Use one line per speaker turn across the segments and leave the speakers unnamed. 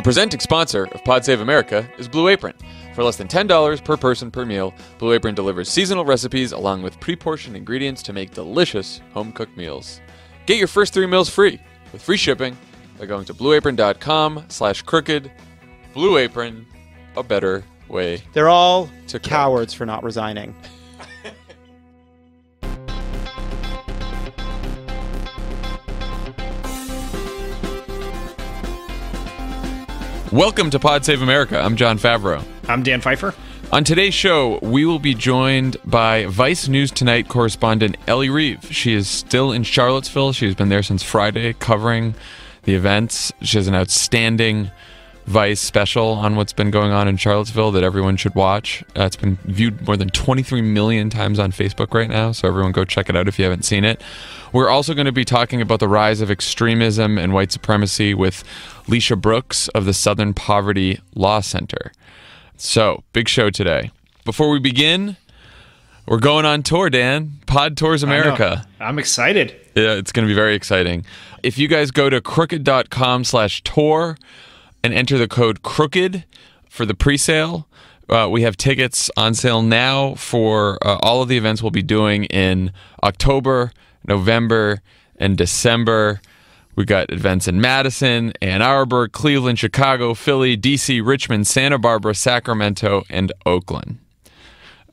The presenting sponsor of Pod Save America is Blue Apron. For less than $10 per person per meal, Blue Apron delivers seasonal recipes along with pre-portioned ingredients to make delicious home-cooked meals. Get your first three meals free with free shipping by going to blueapron.com slash crooked. Blue Apron, a better way.
They're all
cook.
cowards for not resigning.
Welcome to Pod Save America. I'm Jon Favreau.
I'm Dan Pfeiffer.
On today's show, we will be joined by Vice News Tonight correspondent Elle Reeve. She is still in Charlottesville. She's been there since Friday covering the events. She has an outstanding Vice special on what's been going on in Charlottesville that everyone should watch. Uh, it's been viewed more than 23 million times on Facebook right now, so everyone go check it out if you haven't seen it. We're also going to be talking about the rise of extremism and white supremacy with Lecia Brooks of the Southern Poverty Law Center. So, big show today. Before we begin, we're going on tour, Dan. Pod Tours America.
I'm excited.
Yeah, it's going to be very exciting. If you guys go to crooked.com slash tour and enter the code crooked for the pre-sale, uh, we have tickets on sale now for uh, all of the events we'll be doing in October, November, and December. We got events in Madison, Ann Arbor, Cleveland, Chicago, Philly, DC, Richmond, Santa Barbara, Sacramento, and Oakland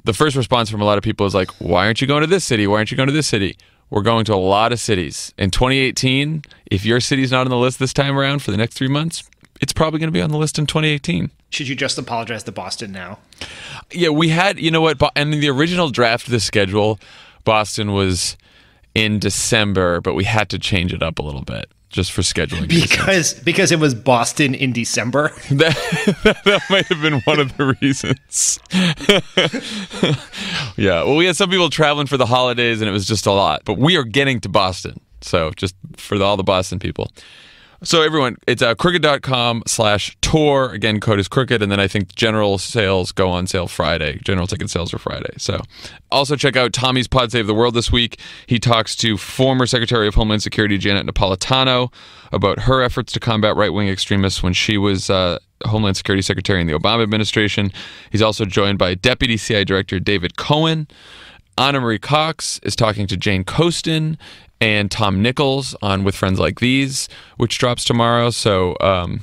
the first response from a lot of people is like, why aren't you going to this city? Why aren't you going to this city? We're going to a lot of cities. In 2018, if your city's not on the list this time around for the next three months, it's probably going to be on the list in 2018.
Should you just apologize to Boston now?
Yeah, we had, you know what, and in the original draft of the schedule, Boston was in December, but we had to change it up a little bit just for scheduling reasons.
Because because it was Boston in December.
That, that might have been one of the reasons. yeah. Well, we had some people traveling for the holidays and it was just a lot. But we are getting to Boston. So just for the, all the Boston people. So everyone, it's uh, crooked.com slash tour. Again, code is crooked. And then I think general sales go on sale Friday. General ticket sales are Friday. So also check out Tommy's Pod Save the World this week. He talks to former Secretary of Homeland Security Janet Napolitano about her efforts to combat right wing extremists when she was uh, Homeland Security Secretary in the Obama administration. He's also joined by Deputy CI Director David Cohen. Ana Marie Cox is talking to Jane Coaston and Tom Nichols on With Friends Like These, which drops tomorrow. So, um,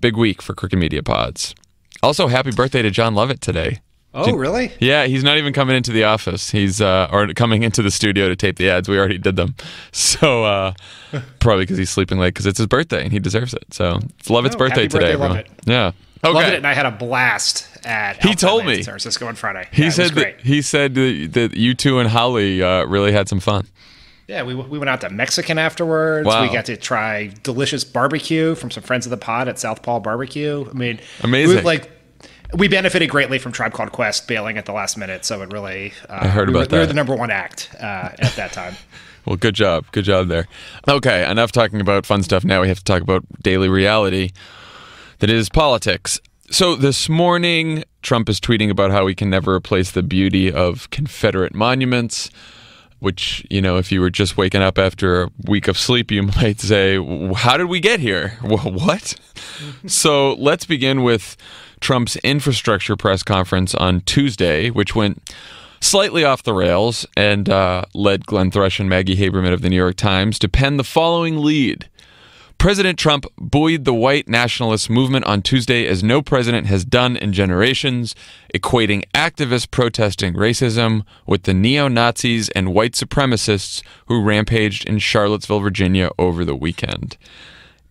big week for Crooked Media Pods. Also, happy birthday to Jon Lovett today.
Oh, really?
Yeah, he's not even coming into the office. He's uh, or coming into the studio to tape the ads. We already did them, so uh, probably because he's sleeping late because it's his birthday and he deserves it. So it's Lovett's
Oh,
birthday today,
birthday,
everyone. Yeah. Okay.
Loved it, and I had a blast at.
He
Alpha
told
Atlanta,
me.
San Francisco on Friday.
He
Yeah,
said that he said that, that you two and Holly uh, really had some fun.
Yeah, we, we went out to Mexican afterwards.
Wow.
We got to try delicious barbecue from some friends of the pod at South Paul Barbecue. I mean,
Amazing.
We, like we benefited greatly from Tribe Called Quest bailing at the last minute, so it really. Uh, I
heard
we
about
were, We were the number one act uh, at that time.
Well, good job. Good job there. Okay, enough talking about fun stuff. Now we have to talk about daily reality that is politics. So this morning, Trump is tweeting about how we can never replace the beauty of Confederate monuments. Which, you know, if you were just waking up after a week of sleep, you might say, How did we get here? Wh- What? so let's begin with Trump's infrastructure press conference on Tuesday, which went slightly off the rails and uh, led Glenn Thrush and Maggie Haberman of the New York Times to pen the following lead. President Trump buoyed the white nationalist movement on Tuesday as no president has done in generations, equating activists protesting racism with the neo Nazis and white supremacists who rampaged in Charlottesville, Virginia over the weekend.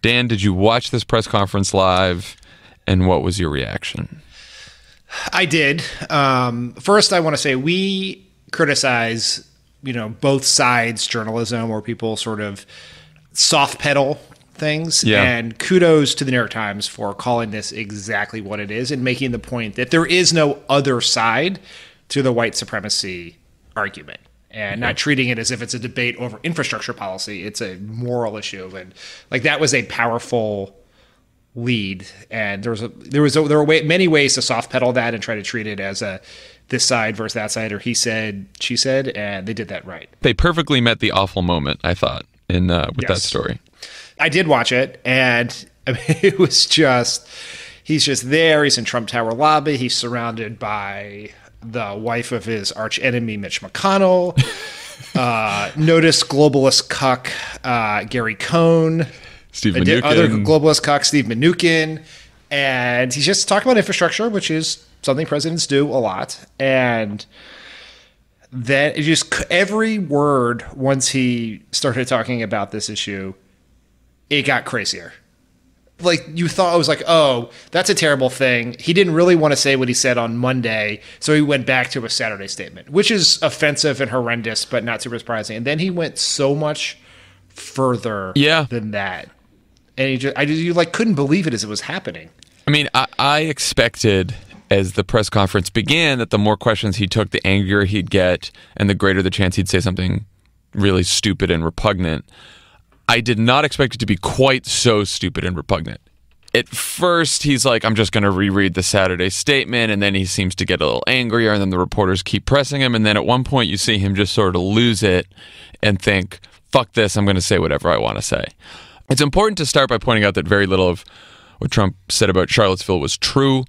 Dan, did you watch this press conference live? And what was your reaction?
I did. Um, first, I want to say we criticize, you know, both sides journalism, where people sort of soft pedal things.
Yeah.
And kudos to the New York Times for calling this exactly what it is and making the point that there is no other side to the white supremacy argument. And not treating it as if it's a debate over infrastructure policy. It's a moral issue. And like that was a powerful lead and there was a there was a, there were way, many ways to soft pedal that and try to treat it as a this side versus that side or he said she said and they did that right
They perfectly met the awful moment, I thought, in uh, with that story.
I did watch it and I mean, it was just he's just there. He's in Trump Tower lobby. He's surrounded by the wife of his arch enemy, Mitch McConnell. uh, notice globalist cuck uh, Gary Cohn.
Steve Mnuchin.
Other globalist cuck Steve Mnuchin. And he's just talking about infrastructure, which is something presidents do a lot. And then it just every word once he started talking about this issue, it got crazier. Like you thought I was like, oh, that's a terrible thing. He didn't really want to say what he said on Monday, so he went back to a Saturday statement, which is offensive and horrendous, but not super surprising. And then he went so much further
Yeah.
than that. And he just, I just, you like couldn't believe it as it was happening.
I mean, I, I expected as the press conference began that the more questions he took, the angrier he'd get, and the greater the chance he'd say something really stupid and repugnant. I did not expect it to be quite so stupid and repugnant. At first, he's like, I'm just going to reread the Saturday statement. And then he seems to get a little angrier. And then the reporters keep pressing him. And then at one point, you see him just sort of lose it and think, fuck this, I'm going to say whatever I want to say. It's important to start by pointing out that very little of what Trump said about Charlottesville was true.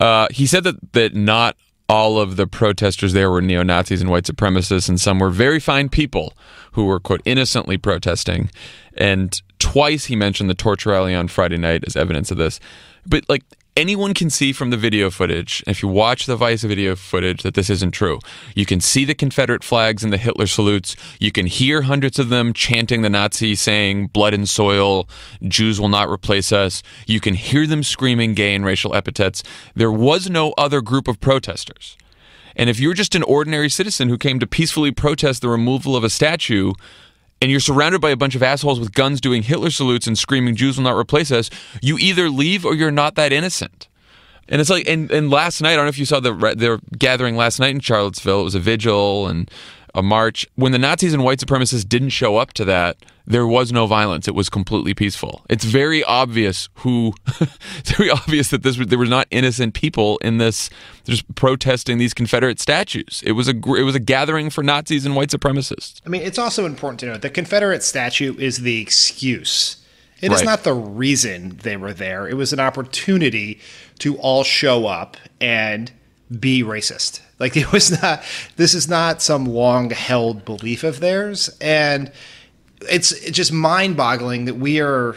Uh, he said that that not all of the protesters there were neo Nazis and white supremacists, and some were very fine people who were quote innocently protesting. And twice he mentioned the torch rally on Friday night as evidence of this. But like anyone can see from the video footage, if you watch the Vice video footage, that this isn't true. You can see the Confederate flags and the Hitler salutes. You can hear hundreds of them chanting the Nazi saying, blood and soil, Jews will not replace us. You can hear them screaming gay and racial epithets. There was no other group of protesters. And if you're just an ordinary citizen who came to peacefully protest the removal of a statue, and you're surrounded by a bunch of assholes with guns doing Hitler salutes and screaming Jews will not replace us, you either leave or you're not that innocent. And it's like, and, and last night, I don't know if you saw the their gathering last night in Charlottesville. It was a vigil and a march. When the Nazis and white supremacists didn't show up to that, there was no violence. It was completely peaceful. It's very obvious who, it's very obvious that this there was not innocent people in this just protesting these Confederate statues. It was a it was a gathering for Nazis and white supremacists.
I mean, it's also important to note the Confederate statue is the excuse. It is
Right.
not the reason they were there. It was an opportunity to all show up and be racist. Like it was not. This is not some long held belief of theirs, and it's, it's just mind boggling that we are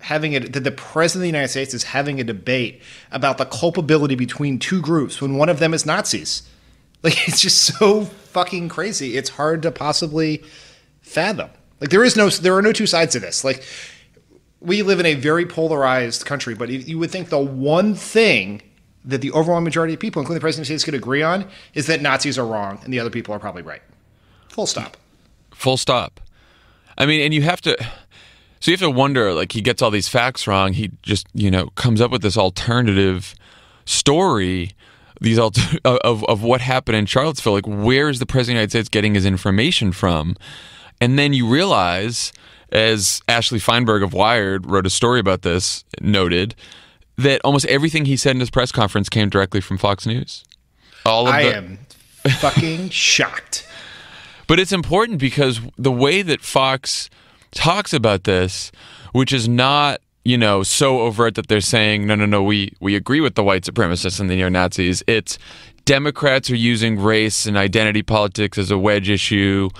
having it that the president of the United States is having a debate about the culpability between two groups when one of them is Nazis. Like it's just so fucking crazy. It's hard to possibly fathom. Like there is no there are no two sides to this. Like we live in a very polarized country, but you you would think the one thing that the overwhelming majority of people, including the president of the United States, could agree on is that Nazis are wrong and the other people are probably right. Full stop.
Full stop. I mean, and you have to. So you have to wonder, like he gets all these facts wrong. He just, you know, comes up with this alternative story, these alter- of of what happened in Charlottesville. Like, where is the president of the United States getting his information from? And then you realize, as Ashley Feinberg of Wired wrote a story about this, noted that almost everything he said in his press conference came directly from Fox News. All of
I
the,
am fucking shocked.
But it's important because the way that Fox talks about this, which is not, you know, so overt that they're saying, no, no, no, we, we agree with the white supremacists and the neo Nazis. It's Democrats are using race and identity politics as a wedge issue.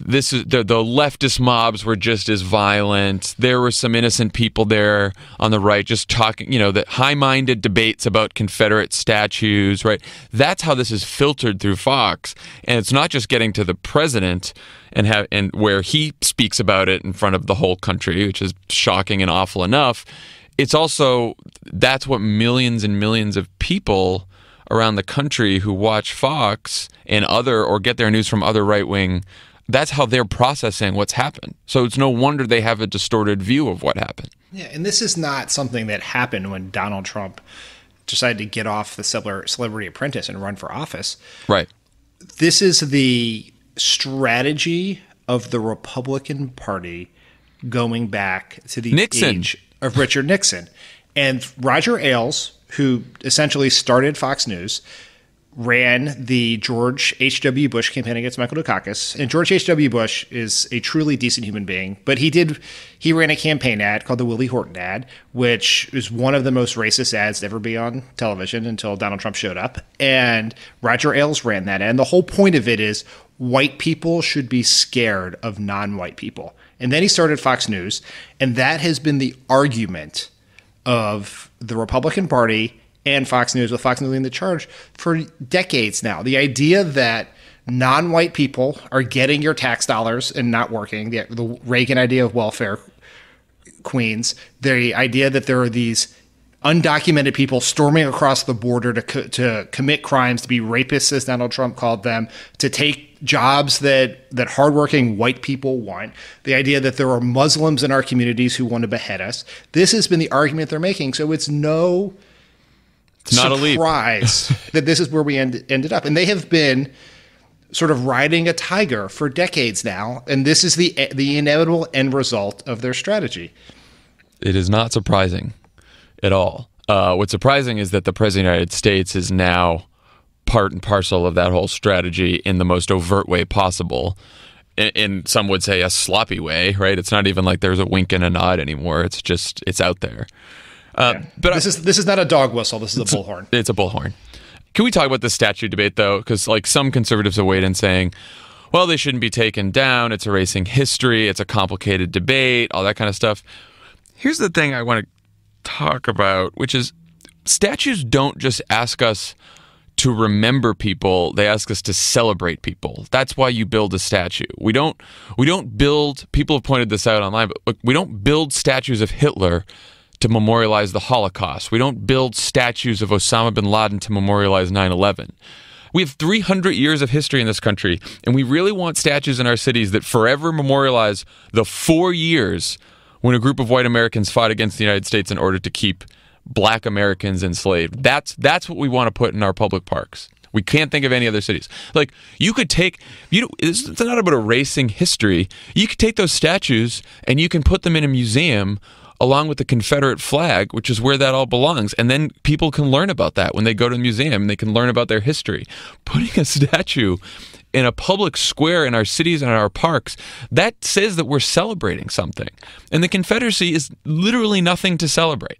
This is the, the leftist mobs were just as violent. There were some innocent people there on the right just talking, you know, that high-minded debates about Confederate statues, right? That's how this is filtered through Fox, and it's not just getting to the president and have and where he speaks about it in front of the whole country, which is shocking and awful enough. It's also that's what millions and millions of people around the country who watch Fox and other or get their news from other right-wing that's how they're processing what's happened. So it's no wonder they have a distorted view of what happened.
Yeah, and this is not something that happened when Donald Trump decided to get off the Celebrity Apprentice and run for office.
Right.
This is the strategy of the Republican Party going back to the
Nixon.
age of Richard Nixon. And Roger Ailes, who essentially started Fox News, ran the George H.W. Bush campaign against Michael Dukakis. And George H.W. Bush is a truly decent human being, but he did he ran a campaign ad called the Willie Horton ad, which is one of the most racist ads to ever be on television until Donald Trump showed up. And Roger Ailes ran that. And the whole point of it is white people should be scared of non-white people. And then he started Fox News, and that has been the argument of the Republican Party and Fox News, with Fox News leading the charge for decades now. The idea that non-white people are getting your tax dollars and not working, the, the Reagan idea of welfare queens, the idea that there are these undocumented people storming across the border to co- to commit crimes, to be rapists, as Donald Trump called them, to take jobs that that hardworking white people want. The idea that there are Muslims in our communities who want to behead us. This has been the argument they're making. So it's no
not
surprise that this is where we end, ended up, and they have been sort of riding a tiger for decades now, and this is the the inevitable end result of their strategy.
It is not surprising at all. Uh, what's surprising is that the president of the United States is now part and parcel of that whole strategy in the most overt way possible. In, in, some would say a sloppy way, right? It's not even like there's a wink and a nod anymore. It's just it's out there.
Uh, yeah. But this I, is this is not a dog whistle. This is a bullhorn.
It's a bullhorn. Can we talk about the statue debate though? Because like some conservatives have weighed in saying, well, they shouldn't be taken down. It's erasing history. It's a complicated debate. All that kind of stuff. Here's the thing I want to talk about, which is statues don't just ask us to remember people they ask us to celebrate people that's why you build a statue we don't we don't build people have pointed this out online but look, we don't build statues of hitler to memorialize the holocaust we don't build statues of osama bin laden to memorialize 9-11 we have 300 years of history in this country and we really want statues in our cities that forever memorialize the four years when a group of white americans fought against the united states in order to keep black Americans enslaved. That's that's what we want to put in our public parks. We can't think of any other cities. Like you could take you it's not about erasing history. You could take those statues and you can put them in a museum along with the Confederate flag, which is where that all belongs. And then people can learn about that when they go to the museum and they can learn about their history. Putting a statue in a public square in our cities and our parks, that says that we're celebrating something. And the Confederacy is literally nothing to celebrate.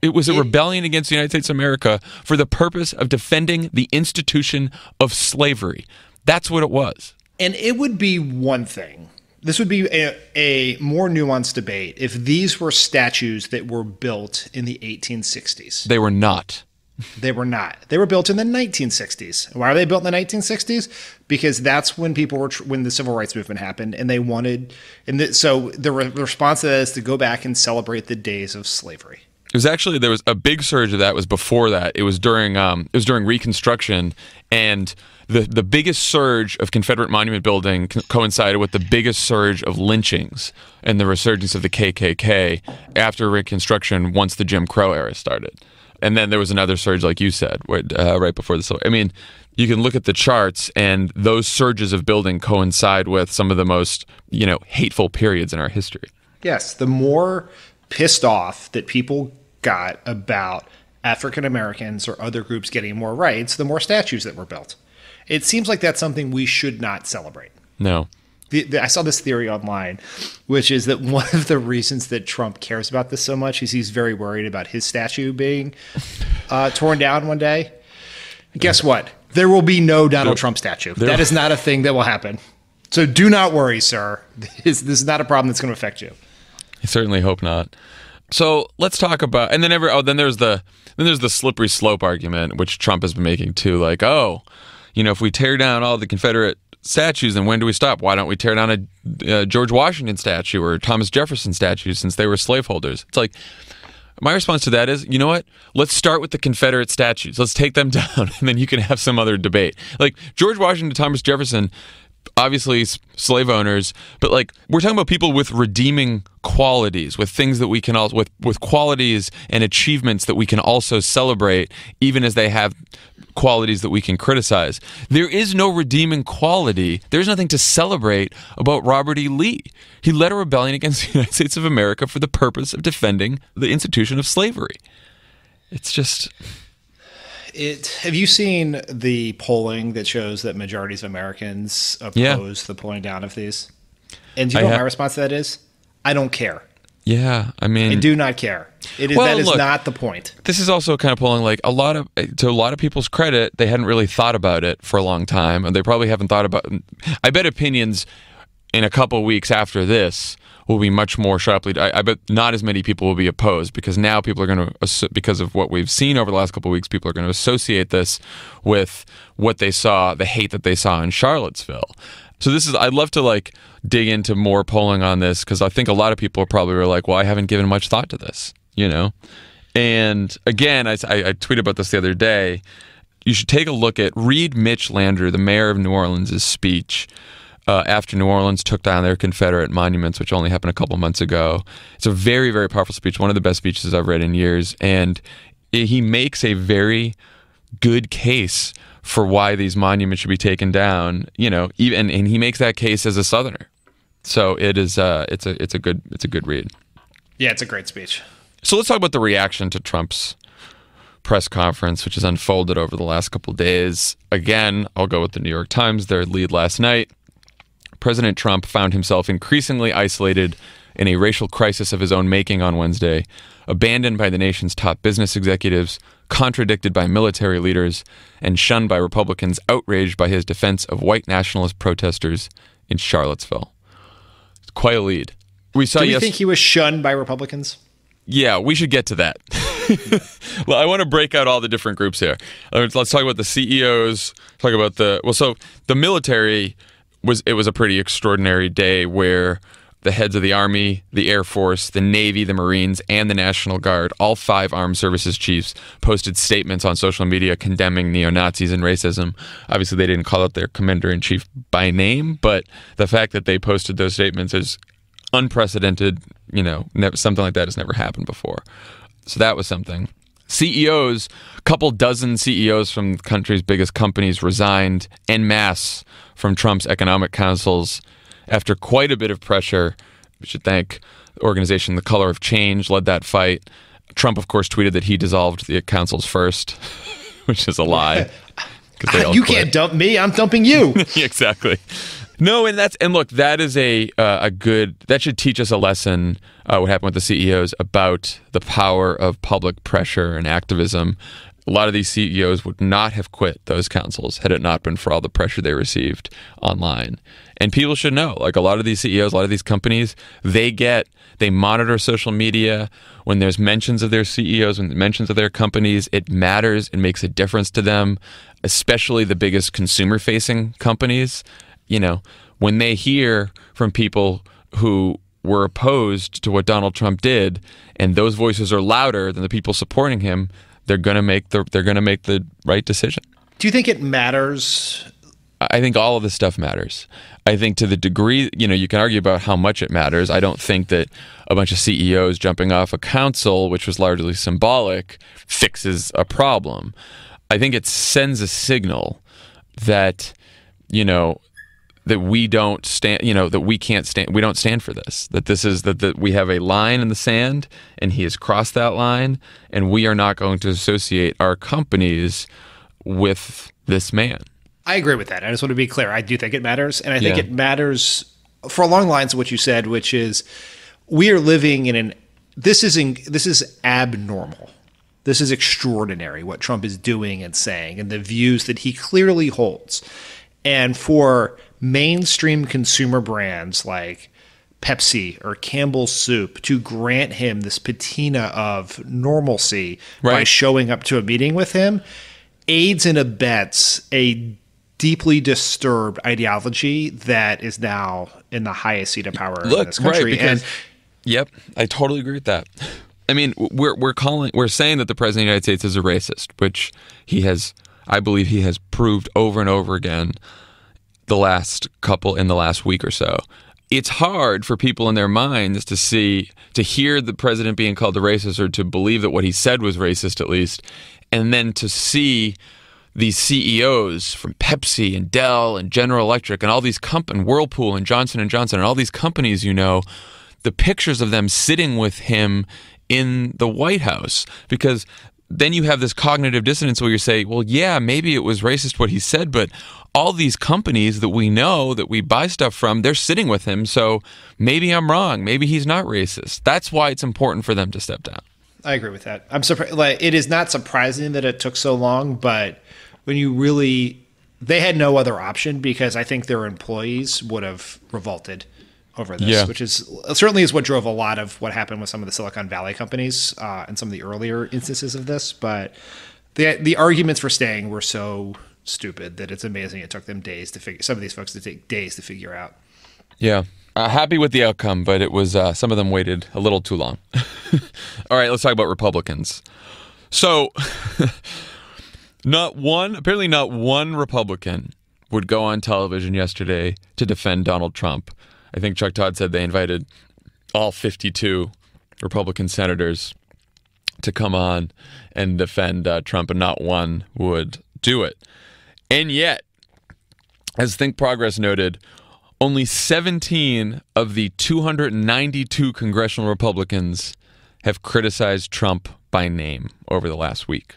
It was a rebellion against the United States of America for the purpose of defending the institution of slavery. That's what it was.
And it would be one thing. This would be a, a more nuanced debate if these were statues that were built in the 1860s.
They were not.
They were not. They were built in the 1960s. Why are they built in the 1960s? Because that's when people were when the civil rights movement happened, and they wanted. And the, so the, re- the response to that is to go back and celebrate the days of slavery.
It was actually there was a big surge of that was before that. It was during um, it was during Reconstruction, and the the biggest surge of Confederate monument building co- coincided with the biggest surge of lynchings and the resurgence of the KKK after Reconstruction. Once the Jim Crow era started, and then there was another surge, like you said, uh, right before the. Civil I mean, you can look at the charts, and those surges of building coincide with some of the most you know hateful periods in our history.
Yes, the more pissed off that people got about African Americans or other groups getting more rights, the more statues that were built. It seems like that's something we should not celebrate.
No.
The, the, I saw this theory online, which is that one of the reasons that Trump cares about this so much is he's very worried about his statue being uh, torn down one day. Guess what? There will be no Donald there, Trump statue. That is not a thing that will happen. So do not worry, sir. This, this is not a problem that's going to affect you.
I certainly hope not. So let's talk about, and then every oh, then there's the then there's the slippery slope argument, which Trump has been making too. Like, oh, you know, if we tear down all the Confederate statues, then when do we stop? Why don't we tear down a, a George Washington statue or Thomas Jefferson statue since they were slaveholders? It's like my response to that is, you know what? Let's start with the Confederate statues. Let's take them down, and then you can have some other debate. Like George Washington, Thomas Jefferson, obviously slave owners, but like we're talking about people with redeeming qualities, with things that we can all with with qualities and achievements that we can also celebrate, even as they have qualities that we can criticize. There is no redeeming quality. There's nothing to celebrate about Robert E. Lee. He led a rebellion against the United States of America for the purpose of defending the institution of slavery. It's just
It have you seen the polling that shows that majorities of Americans oppose
Yeah.
the pulling down of these? And do you know what
ha-
my response to that is? I don't care.
Yeah, I mean,
I do not care. It is
Well,
that is
look-
not the point.
this is also kind of pulling like a lot of to a lot of people's credit they hadn't really thought about it for a long time and they probably haven't thought about i bet opinions in a couple weeks after this will be much more sharply I, I bet not as many people will be opposed because now people are going to because of what we've seen over the last couple of weeks people are going to associate this with what they saw the hate that they saw in charlottesville so this is i'd love to like dig into more polling on this because i think a lot of people probably were like well i haven't given much thought to this you know and again, I, I, I tweeted about this the other day. You should take a look at read Mitch Landrieu, the mayor of New Orleans' speech uh, after New Orleans took down their Confederate monuments, which only happened a couple months ago. It's a very, very powerful speech, one of the best speeches I've read in years. And he makes a very good case for why these monuments should be taken down. You know, even and he makes that case as a Southerner. So it is. Uh, it's a. It's a good. It's a good read.
Yeah, it's a great speech.
So let's talk about the reaction to Trump's press conference, which has unfolded over the last couple days. Again, I'll go with the New York Times, their lead last night. President Trump found himself increasingly isolated in a racial crisis of his own making on Wednesday, abandoned by the nation's top business executives, contradicted by military leaders, and shunned by Republicans outraged by his defense of white nationalist protesters in Charlottesville. It's Quite a lead. We saw
Do you
yes-
think he was shunned by Republicans?
yeah, we should get to that. well, I want to break out all the different groups here. Let's let's talk about the CEOs. Talk about the well. So the military was it was a pretty extraordinary day where the heads of the Army, the Air Force, the Navy, the Marines, and the National Guard, all five armed services chiefs, posted statements on social media condemning neo Nazis and racism. Obviously, they didn't call out their commander in chief by name, but the fact that they posted those statements is unprecedented. You know, never, something like that has never happened before. So that was something. CEOs, a couple dozen CEOs from the country's biggest companies resigned en masse from Trump's economic councils after quite a bit of pressure. We should thank the organization The Color of Change led that fight. Trump, of course, tweeted that he dissolved the councils first, which is a lie.
you
quit.
can't dump me. I'm dumping you.
exactly. No, and that's and look, that is a uh, a good that should teach us a lesson. Uh, what happened with the CEOs about the power of public pressure and activism. A lot of these CEOs would not have quit those councils had it not been for all the pressure they received online. And people should know, like a lot of these CEOs, a lot of these companies, they get they monitor social media when there's mentions of their CEOs when mentions of their companies it matters it makes a difference to them especially the biggest consumer facing companies you know when they hear from people who were opposed to what Donald Trump did and those voices are louder than the people supporting him they're going to make the they're going to make the right decision
Do you think it matters?
I think all of this stuff matters. I think to the degree, you know, you can argue about how much it matters. I don't think that a bunch of CEOs jumping off a council, which was largely symbolic, fixes a problem. I think it sends a signal that, you know, that we don't stand, you know, that we can't stand, we don't stand for this. That this is that, that we have a line in the sand and he has crossed that line and we are not going to associate our companies with this man.
I agree with that. I just want to be clear. I do think it matters, and I think
Yeah.
it matters for along lines of what you said, which is we are living in an this is in, this is abnormal. This is extraordinary what Trump is doing and saying, and the views that he clearly holds. And for mainstream consumer brands like Pepsi or Campbell's Soup to grant him this patina of normalcy by showing up to a meeting with him aids and abets a deeply disturbed ideology that is now in the highest seat of power in this country.
because
and
yep, I totally agree with that. I mean, we're we're calling we're saying that the president of the United States is a racist, which he has, I believe, he has proved over and over again. The last couple in the last week or so, it's hard for people in their minds to see to hear the president being called a racist or to believe that what he said was racist at least, and then to see these CEOs from Pepsi and Dell and General Electric and all these companies, and Whirlpool and Johnson and Johnson and all these companies, you know, the pictures of them sitting with him in the White House. Because then you have this cognitive dissonance where you say, well, yeah, maybe it was racist what he said, but all these companies that we know that we buy stuff from, they're sitting with him. So maybe I'm wrong. Maybe he's not racist. That's why it's important for them to step down.
I agree with that. I'm surprised. Like, it is not surprising that it took so long, but when you really, they had no other option because I think their employees would have revolted over this,
Yeah.
which is certainly is what drove a lot of what happened with some of the Silicon Valley companies uh, and some of the earlier instances of this. But the the arguments for staying were so stupid that it's amazing it took them days to figure. Some of these folks to take days to figure out.
Yeah. Uh, happy with the outcome, but it was uh, some of them waited a little too long. All right, let's talk about Republicans. So, not one, apparently, not one Republican would go on television yesterday to defend Donald Trump. I think Chuck Todd said they invited all 52 Republican senators to come on and defend uh, Trump, and not one would do it. And yet, as Think Progress noted, only 17 of the 292 congressional Republicans have criticized Trump by name over the last week.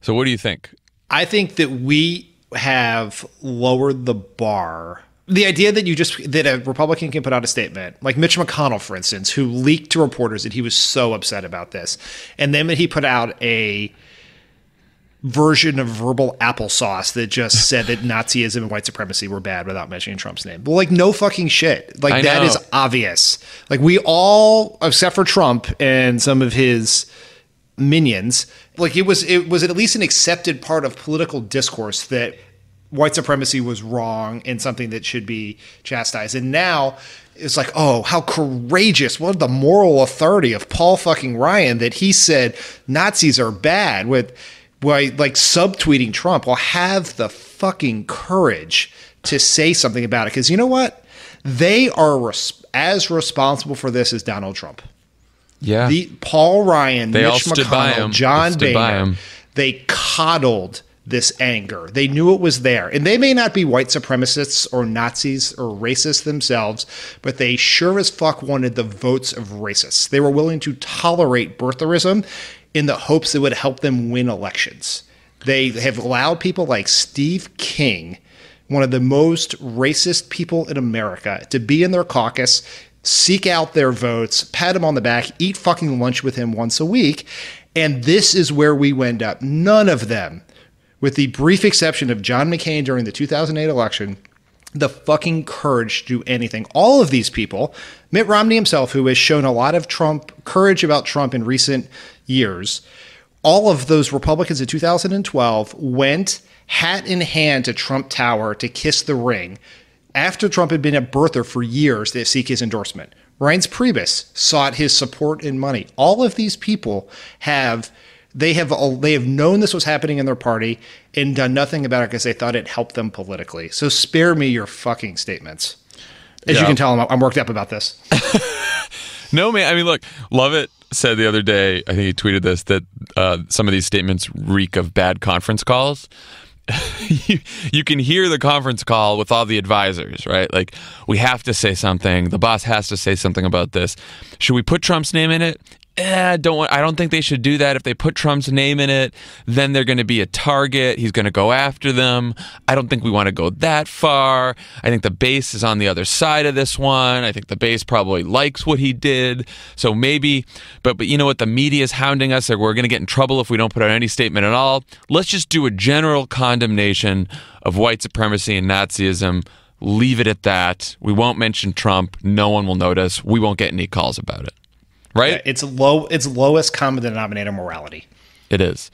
So, what do you think?
I think that we have lowered the bar. The idea that you just that a Republican can put out a statement, like Mitch McConnell, for instance, who leaked to reporters that he was so upset about this, and then when he put out a version of verbal applesauce that just said that Nazism and white supremacy were bad without mentioning Trump's name. Well, like no fucking shit. Like
I
that
know.
is obvious. Like we all, except for Trump and some of his minions like it was it was at least an accepted part of political discourse that white supremacy was wrong and something that should be chastised. And now it's like oh how courageous what the moral authority of paul fucking ryan that he said nazis are bad with by like subtweeting trump. Well have the fucking courage to say something about it because you know what? They are res- as responsible for this as donald trump.
Yeah.
the Paul Ryan,
They
Mitch
all stood by
McConnell,
him.
John Boehner, they coddled this anger. They knew it was there. And they may not be white supremacists or Nazis or racists themselves, but they sure as fuck wanted the votes of racists. They were willing to tolerate birtherism in the hopes it would help them win elections. They have allowed people like Steve King, one of the most racist people in America, to be in their caucus, seek out their votes, pat him on the back, eat fucking lunch with him once a week. And this is where we wind up. None of them, with the brief exception of John McCain during the 2008 election, the fucking courage to do anything. All of these people, Mitt Romney himself, who has shown a lot of Trump courage about Trump in recent years, all of those Republicans in 2012 went hat in hand to Trump Tower to kiss the ring after Trump had been a birther for years to seek his endorsement. Reince Priebus sought his support and money. All of these people have they have all, they have known this was happening in their party and done nothing about it because they thought it helped them politically. So spare me your fucking statements. As you can tell, I'm, I'm worked up about this.
No, man. I mean, look, Lovett said the other day, I think he tweeted this, that uh, some of these statements reek of bad conference calls. you, you can hear the conference call with all the advisors, right? Like, we have to say something. The boss has to say something about this. Should we put Trump's name in it? Eh, don't want, I don't think they should do that. If they put Trump's name in it, then they're going to be a target. He's going to go after them. I don't think we want to go that far. I think the base is on the other side of this one. I think the base probably likes what he did. So maybe, but but you know what? The media is hounding us. Like we're going to get in trouble if we don't put out any statement at all. Let's just do a general condemnation of white supremacy and Nazism. Leave it at that. We won't mention Trump. No one will notice. We won't get any calls about it. Right?
It's low. It's lowest common denominator morality.
It is.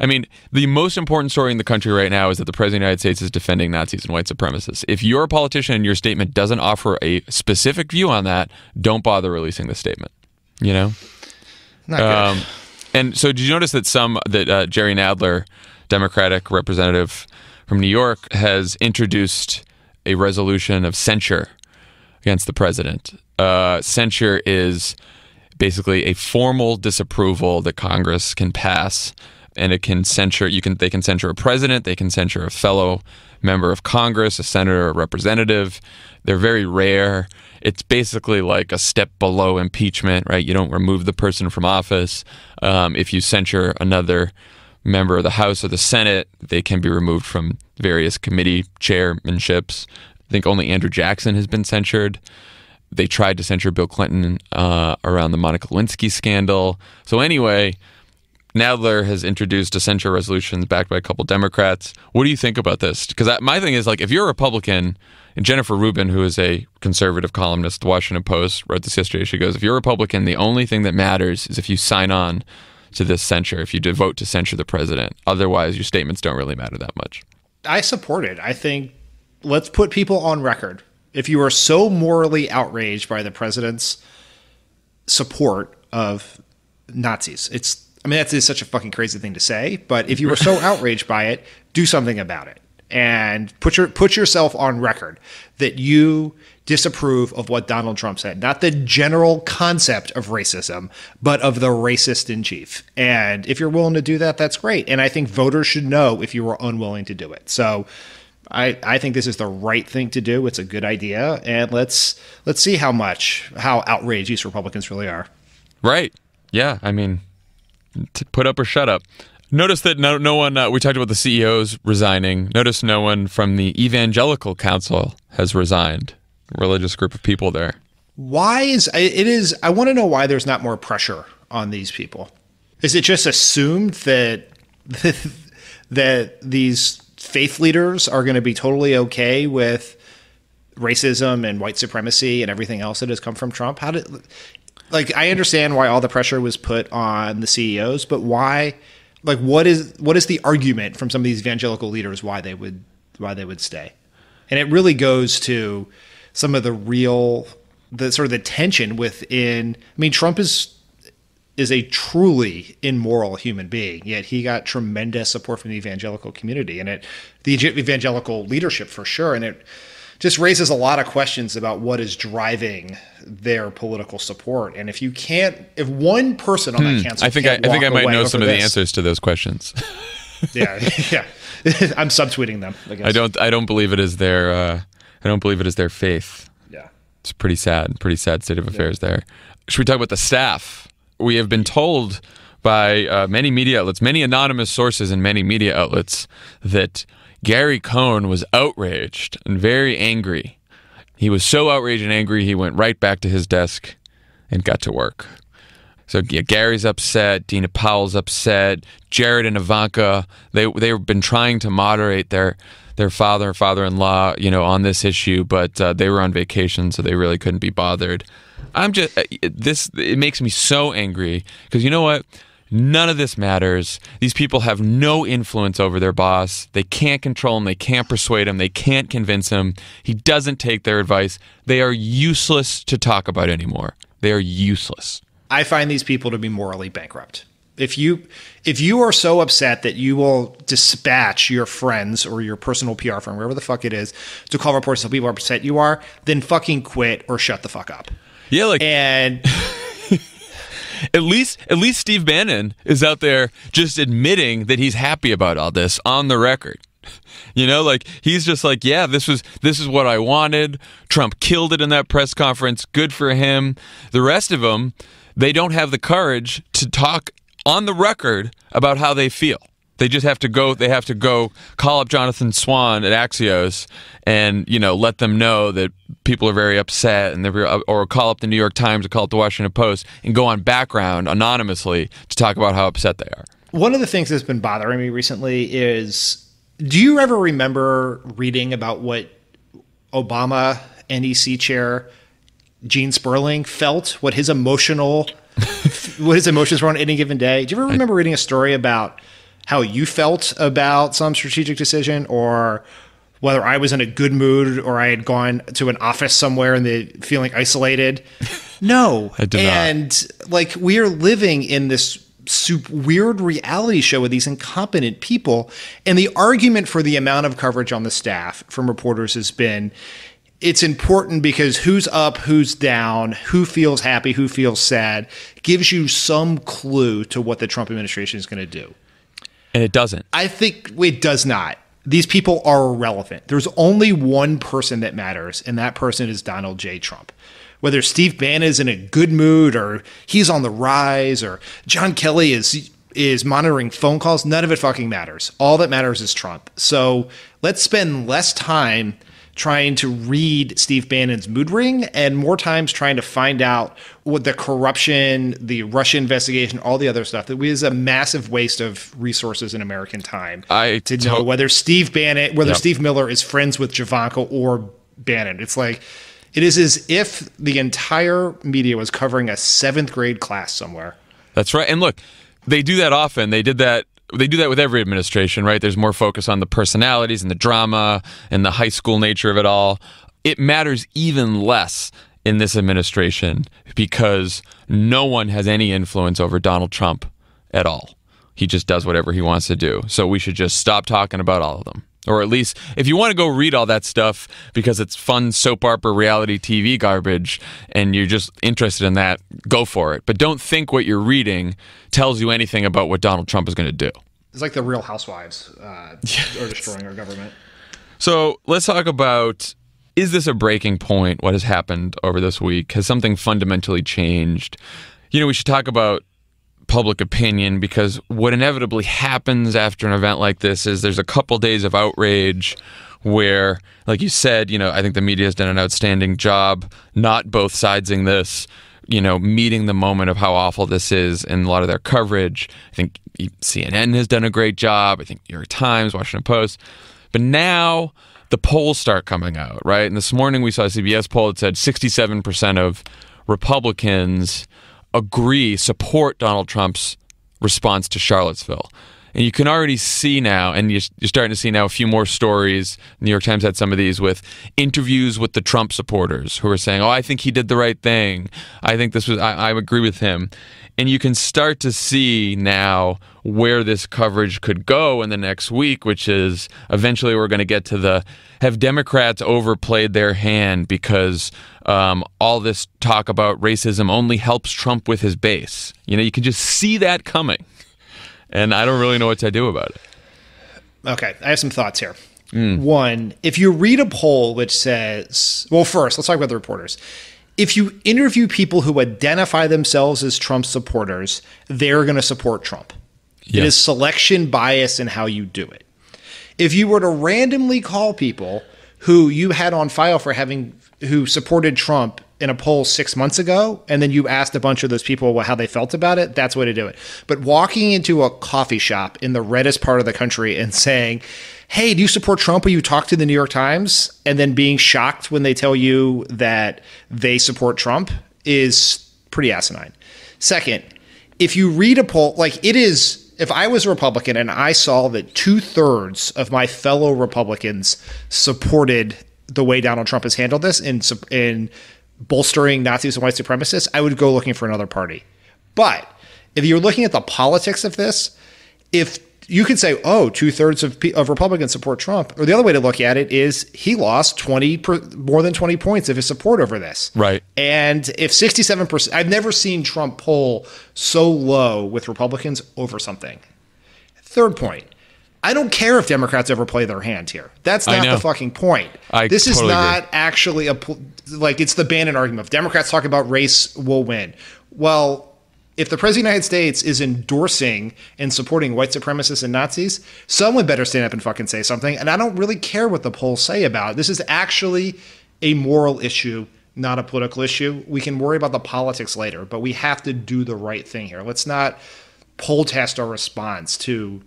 I mean, the most important story in the country right now is that the President of the United States is defending Nazis and white supremacists. If you're a politician and your statement doesn't offer a specific view on that, don't bother releasing the statement. You know?
Not good.
Um, and so, did you notice that some that uh, Jerry Nadler, Democratic representative from New York, has introduced a resolution of censure against the president? Uh, censure is basically a formal disapproval that Congress can pass, and it can censure. You can they can censure a president, they can censure a fellow member of Congress, a senator, a representative. They're very rare, it's basically like a step below impeachment, right? You don't remove the person from office. Um, if you censure another member of the House or the Senate, they can be removed from various committee chairmanships. I think only Andrew Jackson has been censured. They tried to censure Bill Clinton uh, around the Monica Lewinsky scandal. So anyway, Nadler has introduced a censure resolution backed by a couple Democrats. What do you think about this? Because my thing is like, if you're a Republican, and Jennifer Rubin, who is a conservative columnist, the Washington Post wrote this yesterday. She goes, "If you're a Republican, the only thing that matters is if you sign on to this censure, if you vote to censure the president. Otherwise, your statements don't really matter that much."
I support it. I think let's put people on record. If you are so morally outraged by the president's support of Nazis, it's I mean, that's such a fucking crazy thing to say, but if you were so outraged by it, do something about it and put your put yourself on record that you disapprove of what Donald Trump said, not the general concept of racism, but of the racist in chief. And if you're willing to do that, that's great. And I think voters should know if you were unwilling to do it. So I, I think this is the right thing to do. It's a good idea, and let's let's see how much how outraged these Republicans really are.
Right. Yeah. I mean, put up or shut up. Notice that no, no one, uh, we talked about the CEOs resigning. Notice no one from the Evangelical Council has resigned, religious group of people there.
Why is it is, I want to know why there's not more pressure on these people. Is it just assumed that, that these faith leaders are going to be totally okay with racism and white supremacy and everything else that has come from Trump? How did, like, I understand why all the pressure was put on the CEOs, but why? like what is what is the argument from some of these evangelical leaders why they would why they would stay and it really goes to some of the real the sort of the tension within i mean trump is is a truly immoral human being yet he got tremendous support from the evangelical community and it the evangelical leadership for sure and it just raises a lot of questions about what is driving their political support. And if you can't, if one person on hmm. that council,
I think I, I, think I might know some of the answers to those questions.
yeah, yeah. I'm subtweeting them.
I, I, don't. I don't believe it is their. Uh, I don't believe it is their faith.
Yeah,
it's pretty sad. Pretty sad state of affairs yeah. there. Should we talk about the staff? We have been told by uh, many media outlets, many anonymous sources, and many media outlets that Gary Cohn was outraged and very angry. He was so outraged and angry, he went right back to his desk and got to work. So yeah, Gary's upset, Dina Powell's upset, Jared and Ivanka, they they've been trying to moderate their their father and father-in-law, you know, on this issue, but uh, they were on vacation, so they really couldn't be bothered. I'm just uh, this it makes me so angry because you know what? None of this matters. These people have no influence over their boss. They can't control him. They can't persuade him. They can't convince him. He doesn't take their advice. They are useless to talk about anymore. They are useless.
I find these people to be morally bankrupt. If you if you are so upset that you will dispatch your friends or your personal PR firm, wherever the fuck it is, to call reports so people upset you are, then fucking quit or shut the fuck up.
Yeah, like
and
at least at least Steve Bannon is out there just admitting that he's happy about all this on the record. You know, like he's just like, yeah, this was this is what I wanted. Trump killed it in that press conference. Good for him. The rest of them, they don't have the courage to talk on the record about how they feel. They just have to go. They have to go call up Jonathan Swan at Axios and you know let them know that people are very upset, and they're or call up the New York Times or call up the Washington Post and go on background anonymously to talk about how upset they are.
One of the things that's been bothering me recently is, do you ever remember reading about what Obama NEC chair Gene Sperling felt? What his emotional what his emotions were on any given day. Do you ever remember reading a story about how you felt about some strategic decision or whether I was in a good mood or I had gone to an office somewhere and the feeling isolated. No.
I did
and not. like we are living in this super weird reality show with these incompetent people. And the argument for the amount of coverage on the staff from reporters has been it's important because who's up, who's down, who feels happy, who feels sad, gives you some clue to what the Trump administration is going to do.
And it doesn't.
I think it does not. these people are irrelevant. There's only one person that matters, and that person is Donald J. Trump. Whether Steve Bannon is in a good mood or he's on the rise or John Kelly is is monitoring phone calls, none of it fucking matters. All that matters is Trump. So let's spend less time trying to read Steve Bannon's mood ring and more times trying to find out what the corruption, the Russia investigation, all the other stuff that is a massive waste of resources and American time.
I
to know
to-
whether Steve Bannon, whether
Yep.
Steve Miller is friends with Javanka or Bannon. It's like it is as if the entire media was covering a seventh grade class somewhere.
That's right. And look, they do that often. They did that. They do that with every administration, right? There's more focus on the personalities and the drama and the high school nature of it all. It matters even less in this administration because no one has any influence over Donald Trump at all. He just does whatever he wants to do. So we should just stop talking about all of them. Or at least, if you want to go read all that stuff because it's fun soap opera reality TV garbage and you're just interested in that, go for it. But don't think what you're reading tells you anything about what Donald Trump is going to do.
It's like the Real Housewives uh, are destroying our government.
So let's talk about is this a breaking point? What has happened over this week? Has something fundamentally changed? You know, we should talk about public opinion because what inevitably happens after an event like this is there's a couple days of outrage where, like you said, you know, I think the media has done an outstanding job not both sidesing this, you know, meeting the moment of how awful this is in a lot of their coverage. I think CNN has done a great job. I think New York Times, Washington Post. But now the polls start coming out, right? And this morning we saw a CBS poll that said 67% of Republicans agree, support Donald Trump's response to Charlottesville. And you can already see now, and you're, starting to see now a few more stories. New York Times had some of these with interviews with the Trump supporters who are saying, "Oh, I think he did the right thing. I think this was. I, I agree with him." And you can start to see now where this coverage could go in the next week, which is eventually we're going to get to the have Democrats overplayed their hand because um, all this talk about racism only helps Trump with his base. You know, you can just see that coming and I don't really know what to do about it.
Okay, I have some thoughts here. One, if you read a poll which says, well, first, let's talk about the reporters. If you interview people who identify themselves as Trump supporters, they're going to support Trump. It is selection bias in how you do it. If you were to randomly call people who you had on file for having who supported Trump in a poll six months ago, and then you asked a bunch of those people how they felt about it, that's way to do it. But walking into a coffee shop in the reddest part of the country and saying, Hey, do you support Trump? Will you talk to the New York Times? And then being shocked when they tell you that they support Trump is pretty asinine. Second, if you read a poll, like it is, if I was a Republican and I saw that two thirds of my fellow Republicans supported the way Donald Trump has handled this in in bolstering Nazis and white supremacists, I would go looking for another party. But if you're looking at the politics of this, if you could say, oh, two thirds of, of Republicans support Trump, or the other way to look at it is he lost 20, per, more than 20 points of his support over this.
Right.
And if 67%, I've never seen Trump poll so low with Republicans over something. Third point. I don't care if Democrats ever play their hand here. That's not the fucking point.
I
this is not
agree.
actually a like it's the Bannon argument. If Democrats talk about race, will win. Well, if the president of the United States is endorsing and supporting white supremacists and Nazis, someone better stand up and fucking say something. And I don't really care what the polls say about it. This is actually a moral issue, not a political issue. We can worry about the politics later, but we have to do the right thing here. Let's not poll test our response to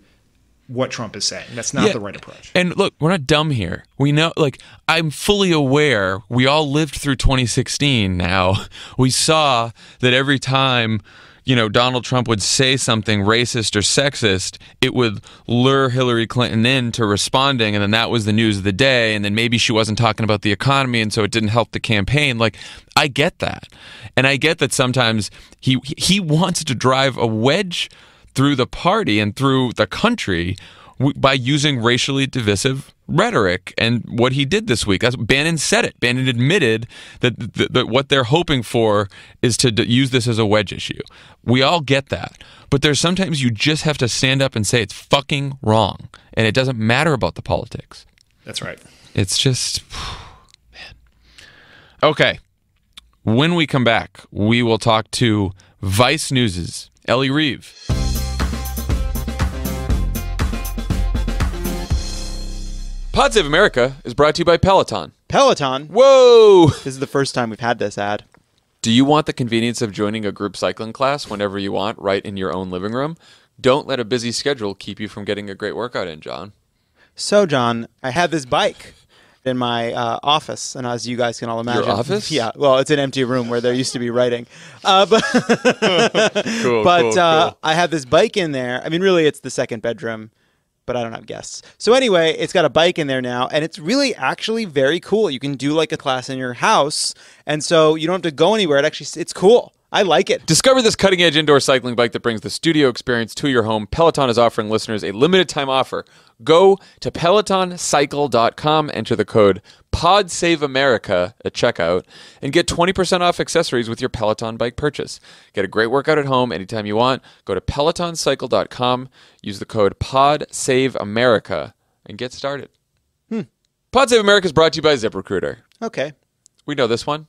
what Trump is saying. That's not
Yeah.
the right approach.
And look, we're not dumb here. We know, like, I'm fully aware. We all lived through 2016 now. We saw that every time, you know, Donald Trump would say something racist or sexist, it would lure Hillary Clinton into responding. And then that was the news of the day. And then maybe she wasn't talking about the economy. And so it didn't help the campaign. Like, I get that. And I get that sometimes he, he wants to drive a wedge through the party and through the country by using racially divisive rhetoric. And what he did this week, that's Bannon said it. Bannon admitted that, that, that what they're hoping for is to d- use this as a wedge issue. We all get that. But there's sometimes you just have to stand up and say it's fucking wrong. And it doesn't matter about the politics.
That's right.
It's just, man. Okay. When we come back, we will talk to Vice News's Elle Reeve. Pod Save America is brought to you by Peloton.
Peloton.
Whoa!
This is the first time we've had this ad.
Do you want the convenience of joining a group cycling class whenever you want, right in your own living room? Don't let a busy schedule keep you from getting a great workout in, John.
So, John, I have this bike in my uh, office, and as you guys can all imagine,
office?
Yeah, well, it's an empty room where there used to be writing. Uh, but
Cool,
but
cool,
uh,
cool.
I have this bike in there. I mean, really, it's the second bedroom, but I don't have guests. So anyway, it's got a bike in there now, and it's really actually very cool. You can do like a class in your house, and so you don't have to go anywhere. It actually it's cool. I like it.
Discover this cutting edge indoor cycling bike that brings the studio experience to your home. Peloton is offering listeners a limited time offer. Go to pelotoncycle.com, enter the code PodSaveAmerica at checkout, and get 20% off accessories with your Peloton bike purchase. Get a great workout at home anytime you want. Go to pelotoncycle.com, use the code PodSaveAmerica, and get started. Hmm. Pod Save America is brought to you by ZipRecruiter.
Okay,
We know this one.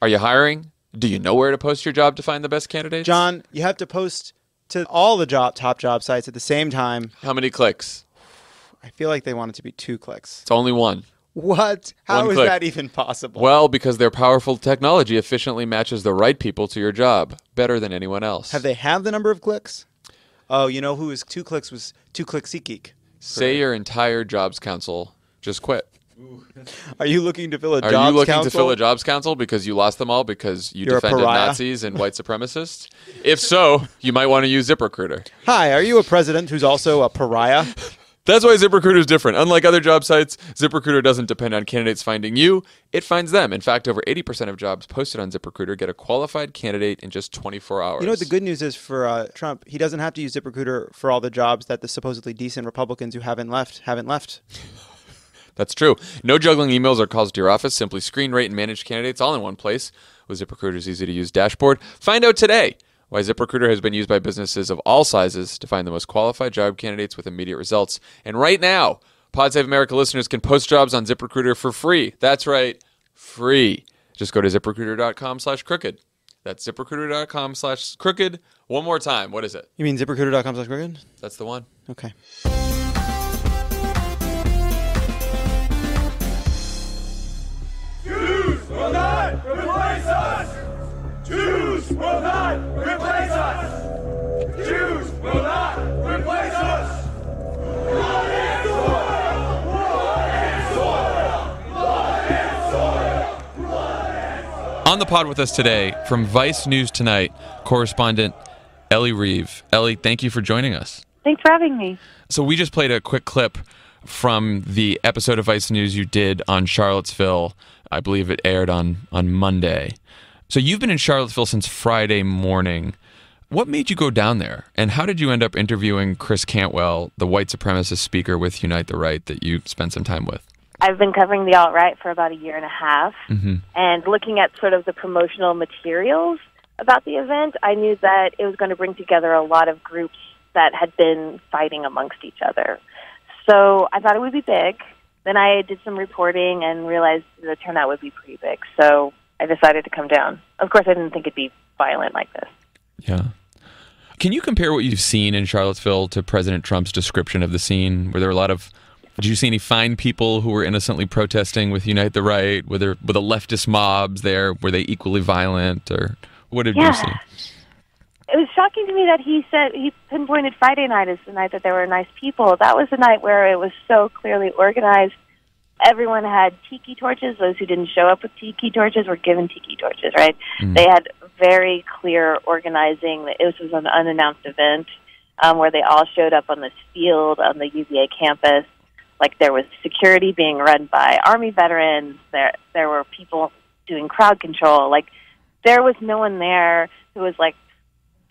Are you hiring? Do you know where to post your job to find the best candidates?
John, you have to post to all the job top job sites at the same time.
How many clicks?
I feel like they want it to be two clicks.
It's only one.
What? How
One
is
click.
that even possible?
Well, because their powerful technology efficiently matches the right people to your job better than anyone else.
Have they have the number of clicks? Oh, you know who is two clicks was two click SeatGeek.
Say your entire jobs council just quit.
Are you looking to fill a
Are
jobs
you looking
council?
to fill a jobs council because you lost them all because you
You're
defended. Nazis and white supremacists? If so, you might want to use ZipRecruiter.
Hi, are you a president who's also a pariah?
That's why ZipRecruiter is different. Unlike other job sites, ZipRecruiter doesn't depend on candidates finding you, it finds them. In fact, over 80% of jobs posted on ZipRecruiter get a qualified candidate in just 24 hours.
You know what the good news is for uh, Trump? He doesn't have to use ZipRecruiter for all the jobs that the supposedly decent Republicans who haven't left haven't left.
That's true. No juggling emails or calls to your office. Simply screen, rate, and manage candidates all in one place with ZipRecruiter's easy to use dashboard. Find out today why ZipRecruiter has been used by businesses of all sizes to find the most qualified job candidates with immediate results. And right now, Pod Save America listeners can post jobs on ZipRecruiter for free. That's right, free. Just go to ziprecruiter.com slash crooked. That's ziprecruiter.com slash crooked. One more time. What is it?
You mean ZipRecruiter.com slash crooked?
That's the one.
Okay.
Will not replace us! Jews will not replace us!
On the pod with us today from Vice News Tonight, correspondent Elle Reeve. Elle, thank you for joining us.
Thanks for having me.
So we just played a quick clip from the episode of Vice News you did on Charlottesville. I believe it aired on on Monday. So you've been in Charlottesville since Friday morning. What made you go down there? And how did you end up interviewing Chris Cantwell, the white supremacist speaker with Unite the Right that you spent some time with?
I've been covering the alt right for about a year and a half, mm-hmm. and looking at sort of the promotional materials about the event, I knew that it was going to bring together a lot of groups that had been fighting amongst each other. So I thought it would be big. Then I did some reporting and realized the turnout would be pretty big. So I decided to come down. Of course, I didn't think it'd be violent like this.
Yeah. Can you compare what you've seen in Charlottesville to President Trump's description of the scene? Were there a lot of did you see any fine people who were innocently protesting with Unite the Right? Were there were the leftist mobs there? Were they equally violent or what did
Yeah.
you see?
it was shocking to me that he said he pinpointed Friday night as the night that there were nice people. That was the night where it was so clearly organized. Everyone had tiki torches. Those who didn't show up with tiki torches were given tiki torches, right? They had very clear organizing. This was an unannounced event um, where they all showed up on this field on the UVA campus. Like there was security being run by Army veterans. There, there were people doing crowd control. Like there was no one there who was like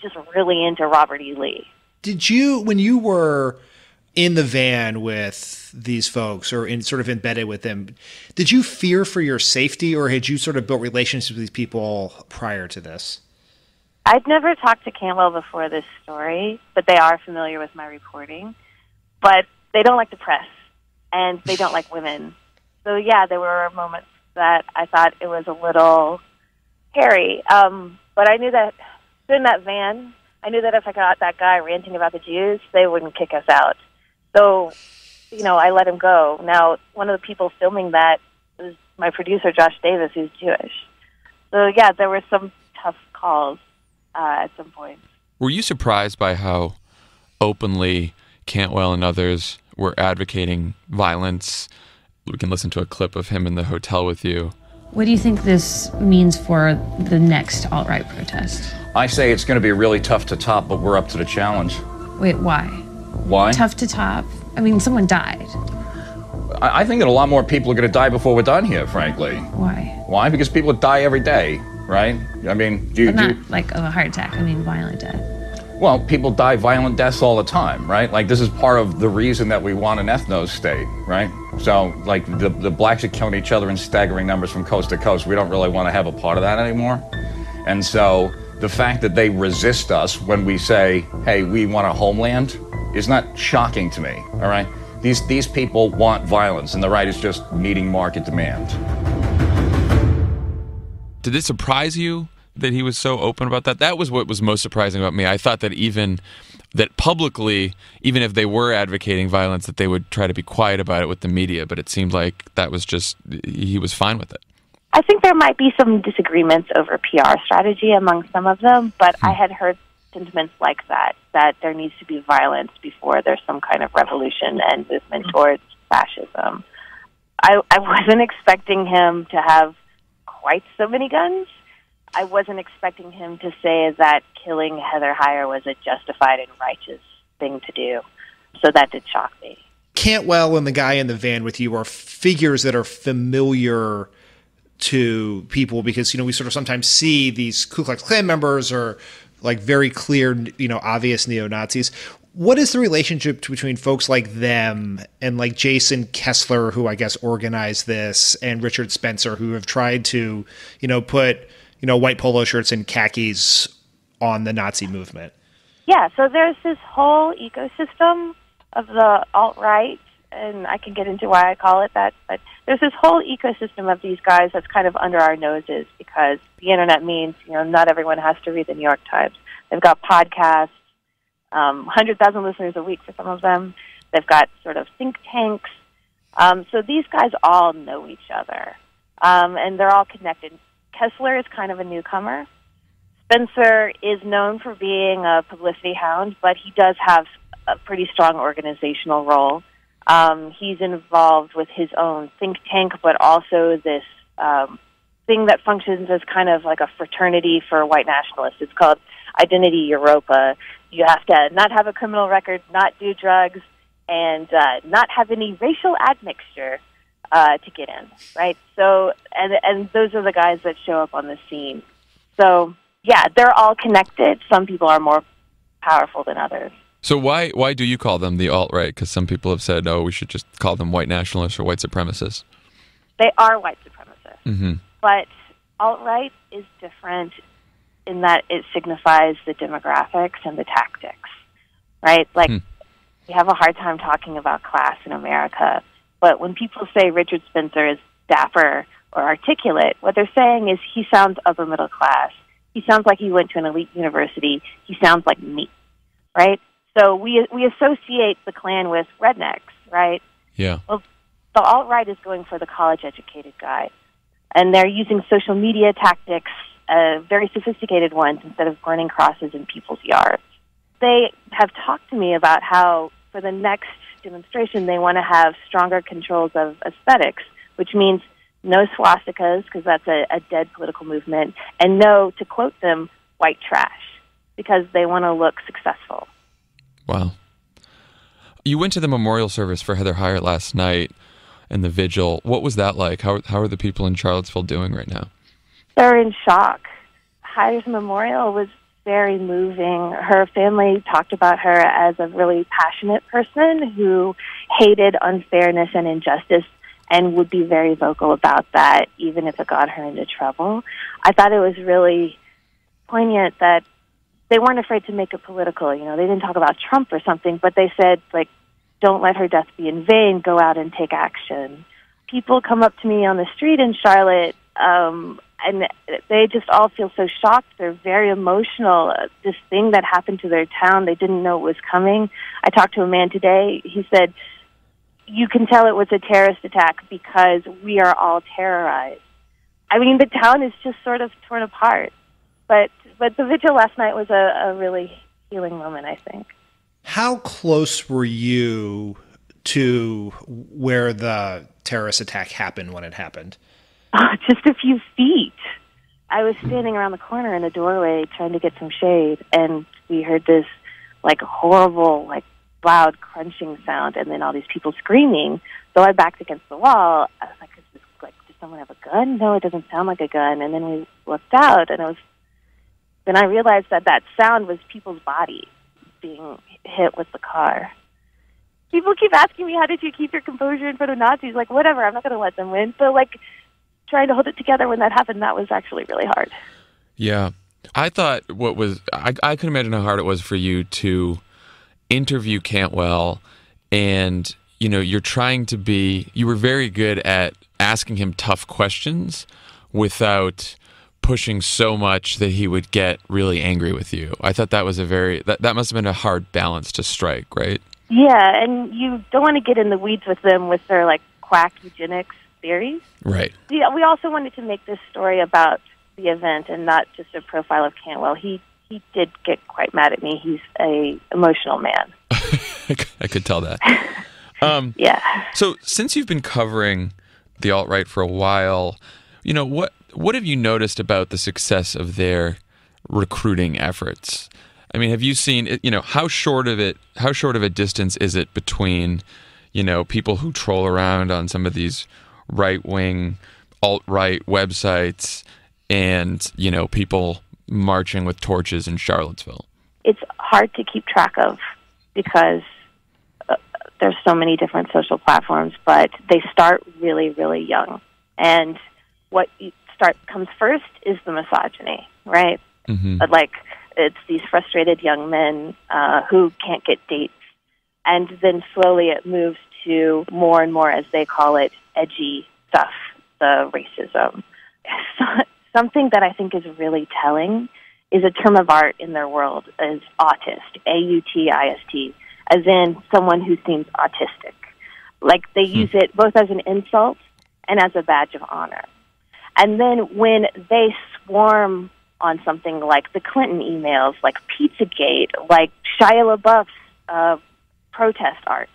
just really into Robert E. Lee.
Did you, when you were in the van with these folks or in sort of embedded with them, did you fear for your safety or had you sort of built relationships with these people prior to this?
I'd never talked to Cantwell before this story, but they are familiar with my reporting. But they don't like the press, and they don't like women. So yeah, there were moments that I thought it was a little hairy. Um, but I knew that in that van, I knew that if I got that guy ranting about the Jews, they wouldn't kick us out. So, you know, I let him go. Now, one of the people filming that was my producer, Josh Davis, who's Jewish. So, yeah, there were some tough calls uh, at some point.
Were you surprised by how openly Cantwell and others were advocating violence? We can listen to a clip of him in the hotel with you.
What do you think this means for the next alt right protest?
I say it's going to be really tough to top, but we're up to the challenge.
Wait, why?
Why?
Tough to top. I mean, someone died.
I, I think that a lot more people are going to die before we're done here, frankly.
Why?
Why? Because people die every day, right? I mean, do you,
But
do
not
you-
like of a heart attack. I mean, violent death.
well, people die violent deaths all the time, right? Like this is part of the reason that we want an ethno state, right? So, like the the blacks are killing each other in staggering numbers from coast to coast. We don't really want to have a part of that anymore, and so the fact that they resist us when we say, "Hey, we want a homeland," is not shocking to me. All right, these these people want violence, and the right is just meeting market demand.
Did it surprise you that he was so open about that? That was what was most surprising about me. I thought that even that publicly, even if they were advocating violence, that they would try to be quiet about it with the media. But it seemed like that was just he was fine with it.
I think there might be some disagreements over PR strategy among some of them, but I had heard sentiments like that, that there needs to be violence before there's some kind of revolution and movement mm-hmm. towards fascism. I, I wasn't expecting him to have quite so many guns. I wasn't expecting him to say that killing Heather Heyer was a justified and righteous thing to do. So that did shock me.
Cantwell and the guy in the van with you are figures that are familiar to people because you know we sort of sometimes see these Ku Klux Klan members or like very clear, you know, obvious neo Nazis. What is the relationship between folks like them and like Jason Kessler, who I guess organized this, and Richard Spencer, who have tried to, you know, put you know white polo shirts and khakis on the Nazi movement?
Yeah, so there's this whole ecosystem of the alt right, and I can get into why I call it that, but there's this whole ecosystem of these guys that's kind of under our noses because the internet means, you know, not everyone has to read the New York Times. They've got podcasts, um, 100,000 listeners a week for some of them. They've got sort of think tanks. Um, so these guys all know each other, um, and they're all connected. Kessler is kind of a newcomer. Spencer is known for being a publicity hound, but he does have a pretty strong organizational role. Um, he's involved with his own think tank, but also this um, thing that functions as kind of like a fraternity for white nationalists. It's called Identity Europa. You have to not have a criminal record, not do drugs, and uh, not have any racial admixture uh, to get in, right? So, and and those are the guys that show up on the scene. So, yeah, they're all connected. Some people are more powerful than others.
So why why do you call them the alt right? Because some people have said, oh, we should just call them white nationalists or white supremacists.
They are white supremacists,
hmm
but alt right is different in that it signifies the demographics and the tactics, right? Like
Hmm.
we have a hard time talking about class in America, but when people say Richard Spencer is dapper or articulate, what they're saying is he sounds upper middle class. He sounds like he went to an elite university. He sounds like me, right? So we we associate the Klan with rednecks, right?
Yeah.
Well, the alt right is going for the college educated guy, and they're using social media tactics, uh, very sophisticated ones, instead of burning crosses in people's yards. They have talked to me about how for the next demonstration they want to have stronger controls of aesthetics, which means no swastikas because that's a, a dead political movement, and no, to quote them, white trash because they want to look successful.
Wow. You went to the memorial service for Heather Heyer last night and the vigil. What was that like? How how are the people in Charlottesville doing right now?
they're in shock. Heyer's memorial was very moving. Her family talked about her as a really passionate person who hated unfairness and injustice and would be very vocal about that, even if it got her into trouble. I thought it was really poignant that they weren't afraid to make it political. You know, they didn't talk about Trump or something, but they said, like, don't let her death be in vain, go out and take action. People come up to me on the street in Charlotte um, and they just all feel so shocked. They're very emotional. Uh, This thing that happened to their town, they didn't know it was coming. I talked to a man today. He said, "You can tell it was a terrorist attack because we are all terrorized." I mean, the town is just sort of torn apart. But but the vigil last night was a, a really healing moment. I think.
How close were you to where the terrorist attack happened when it happened?
Oh, just a few feet. I was standing around the corner in a doorway trying to get some shade, and we heard this like horrible, like loud crunching sound, and then all these people screaming. So I backed against the wall. I was like, "Is this like? Does someone have a gun? No, it doesn't sound like a gun." And then we looked out, and it was. Then I realized that that sound was people's bodies being hit with the car. People keep asking me, "How did you keep your composure in front of Nazis?" Like, whatever, I'm not going to let them win. But like, trying to hold it together when that happened, that was actually really hard.
Yeah. I thought what was I, I could imagine how hard it was for you to interview Cantwell and you know you're trying to be you were very good at asking him tough questions without pushing so much that he would get really angry with you. I thought that was a very that, that must have been a hard balance to strike, right?
Yeah, and you don't want to get in the weeds with them with their like quack eugenics theories.
Right.
Yeah, we also wanted to make this story about the event and not just a profile of Cantwell. He he did get quite mad at me. He's a emotional man.
I could tell that. Um,
Yeah.
So since you've been covering the alt right for a while, you know what what have you noticed about the success of their recruiting efforts? I mean, have you seen you know how short of it how short of a distance is it between you know people who troll around on some of these right wing alt right websites and you know people marching with torches in Charlottesville?
It's hard to keep track of because uh, there's so many different social platforms, but they start really, really young. And what start comes first is the misogyny, right?
Mm-hmm.
But like it's these frustrated young men uh, who can't get dates, and then slowly it moves to more and more, as they call it, edgy stuff, the racism. So, something that I think is really telling is a term of art in their world is autist, A U T I S T, as in someone who seems autistic. Like they use it both as an insult and as a badge of honor. And then when they swarm on something like the Clinton emails, like Pizzagate, like Shia LaBeouf's uh, protest art,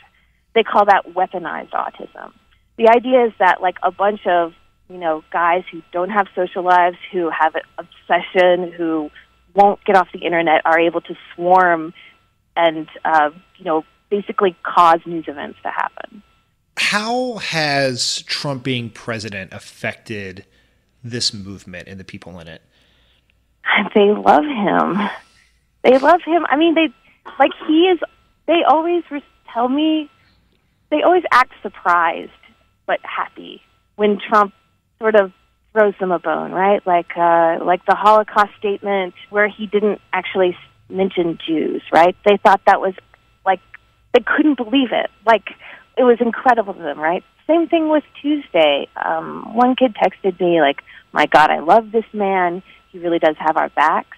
they call that weaponized autism. The idea is that like a bunch of you know guys who don't have social lives, who have an obsession, who won't get off the internet, are able to swarm and uh, you know basically cause news events to happen.
How has Trump being president affected this movement and the people in it?
they love him. They love him. I mean, they like he is. They always tell me. They always act surprised but happy when Trump sort of throws them a bone, right? Like uh, like the Holocaust statement where he didn't actually mention Jews, right? They thought that was like they couldn't believe it. Like it was incredible to them, right? Same thing with Tuesday. Um, one kid texted me like, "My God, I love this man. He really does have our backs."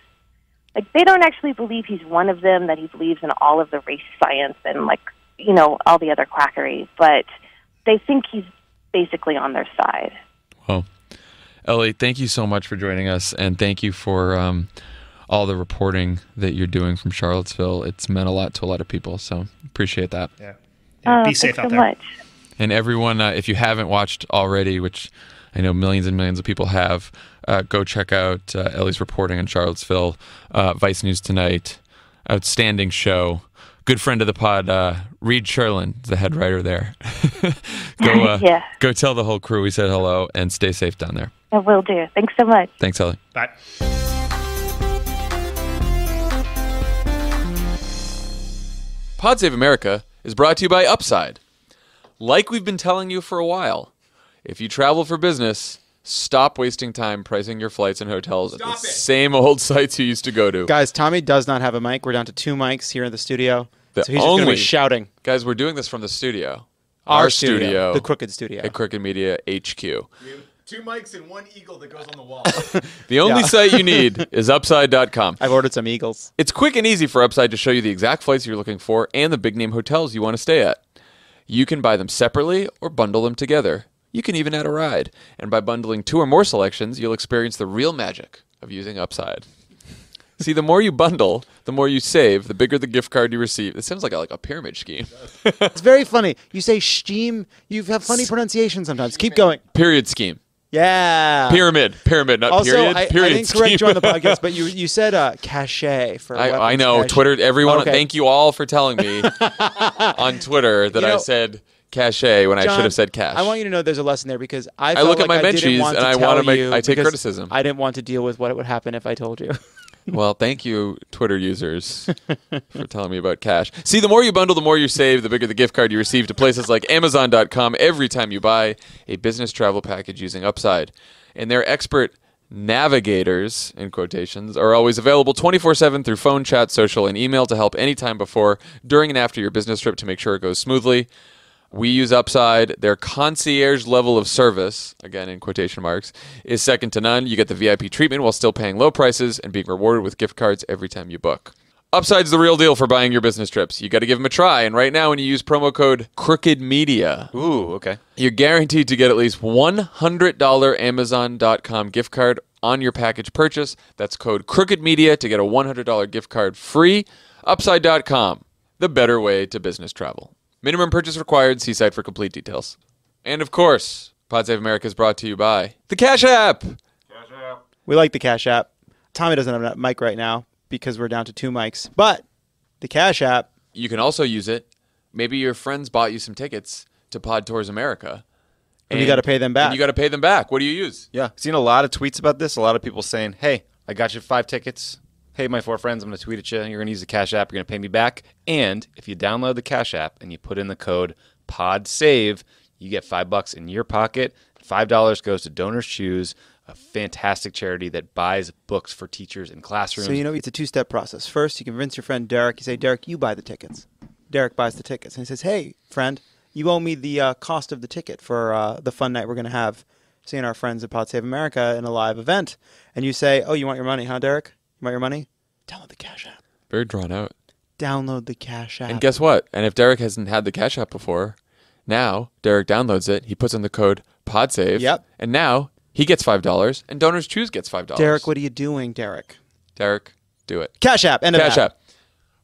Like they don't actually believe he's one of them. That he believes in all of the race science and like you know all the other quackery, but they think he's basically on their side.
Well, Elle, thank you so much for joining us, and thank you for um, all the reporting that you're doing from Charlottesville. It's meant a lot to a lot of people, so appreciate that.
Yeah.
Uh,
be safe
thanks
out
so
there.
much.
And everyone, uh, if you haven't watched already, which I know millions and millions of people have, uh, go check out uh, Elle's reporting in Charlottesville, uh, Vice News Tonight. Outstanding show. Good friend of the pod, uh, Reed Sherland, the head writer there. go, uh,
yeah.
go tell the whole crew we said hello and stay safe down there.
I will do. Thanks so much.
Thanks, Ellie.
Bye.
Pod Save America is brought to you by Upside like we've been telling you for a while, if you travel for business, stop wasting time pricing your flights and hotels at the same old sites you used to go to.
Guys, Tommy does not have a mic. We're down to two mics here in the studio.
The
so he's just going to
only-
be shouting.
Guys, we're doing this from the studio.
Our,
studio.
The Crooked Studio.
at Crooked Media HQ.
Two mics and one eagle that goes on the wall.
The only
Yeah.
site you need is upside.com.
I've ordered some Eagles.
It's quick and easy for Upside to show you the exact flights you're looking for and the big name hotels you want to stay at. You can buy them separately or bundle them together. You can even add a ride. And by bundling two or more selections, you'll experience the real magic of using Upside. See, the more you bundle, the more you save, the bigger the gift card you receive. It sounds like a, like a pyramid scheme.
It's very funny. You say steam. You have funny pronunciation sometimes. Keep going.
Period scheme.
Yeah.
Pyramid. Pyramid, not
Also,
period.
I, I
period
didn't correct you on the podcast, but you you said uh, cachet for.
I, I know
cache.
Twitter. Everyone,
Okay.
thank you all for telling me on Twitter that
You know-
I said cachet when I should have said cash.
I want you to know there's a lesson there because I,
I look at
like
my
I
Menchies and I wanna make- I take criticism.
I didn't want to deal with what would happen if I told you.
Well, thank you, Twitter users, for telling me about cash. See, the more you bundle, the more you save, the bigger the gift card you receive to places like Amazon.com every time you buy a business travel package using Upside. And their expert navigators, in quotations, are always available 24 7 through phone, chat, social, and email to help anytime before, during, and after your business trip to make sure it goes smoothly. We use Upside. Their concierge level of service, again in quotation marks, is second to none. You get the VIP treatment while still paying low prices and being rewarded with gift cards every time you book. Upside's the real deal for buying your business trips. You got to give them a try. And right now, when you use promo code Crooked Media,
Ooh, okay.
you're guaranteed to get at least $100 Amazon.com gift card on your package purchase. That's code Crooked Media to get a $100 gift card free. Upside.com, the better way to business travel. Minimum purchase required. See site for complete details. And of course, Pod Save America is brought to you by the Cash App. Cash App.
We like the Cash App. Tommy doesn't have a mic right now because we're down to two mics, but the Cash App.
You can also use it. Maybe your friends bought you some tickets to Pod Tours America.
And you gotta pay them back.
And you got to pay them back. What do you use?
Yeah, seen a lot of tweets about this. A lot of people saying, "Hey, I got you five tickets. Hey, my four friends, I'm going to tweet at you. You're going to use the Cash App. You're going to pay me back. And if you download the Cash App and you put in the code PODSAVE, you get five bucks in your pocket. Five dollars goes to Donors Choose, a fantastic charity that buys books for teachers in classrooms.
So you know it's a two-step process. First, you convince your friend Derek. You say, Derek, you buy the tickets. Derek buys the tickets, and he says, Hey, friend, you owe me the uh, cost of the ticket for uh, the fun night we're going to have, seeing our friends at Pod Save America in a live event. And you say, Oh, you want your money, huh, Derek? You want your money? Download the Cash App.
Very drawn out.
Download the Cash App.
And guess what? And if Derek hasn't had the Cash App before, now Derek downloads it. He puts in the code PodSave.
Yep.
And now he gets five dollars, and Donors Choose gets five dollars.
Derek, what are you doing, Derek?
Derek, do it.
Cash App. End of
Cash
that.
App.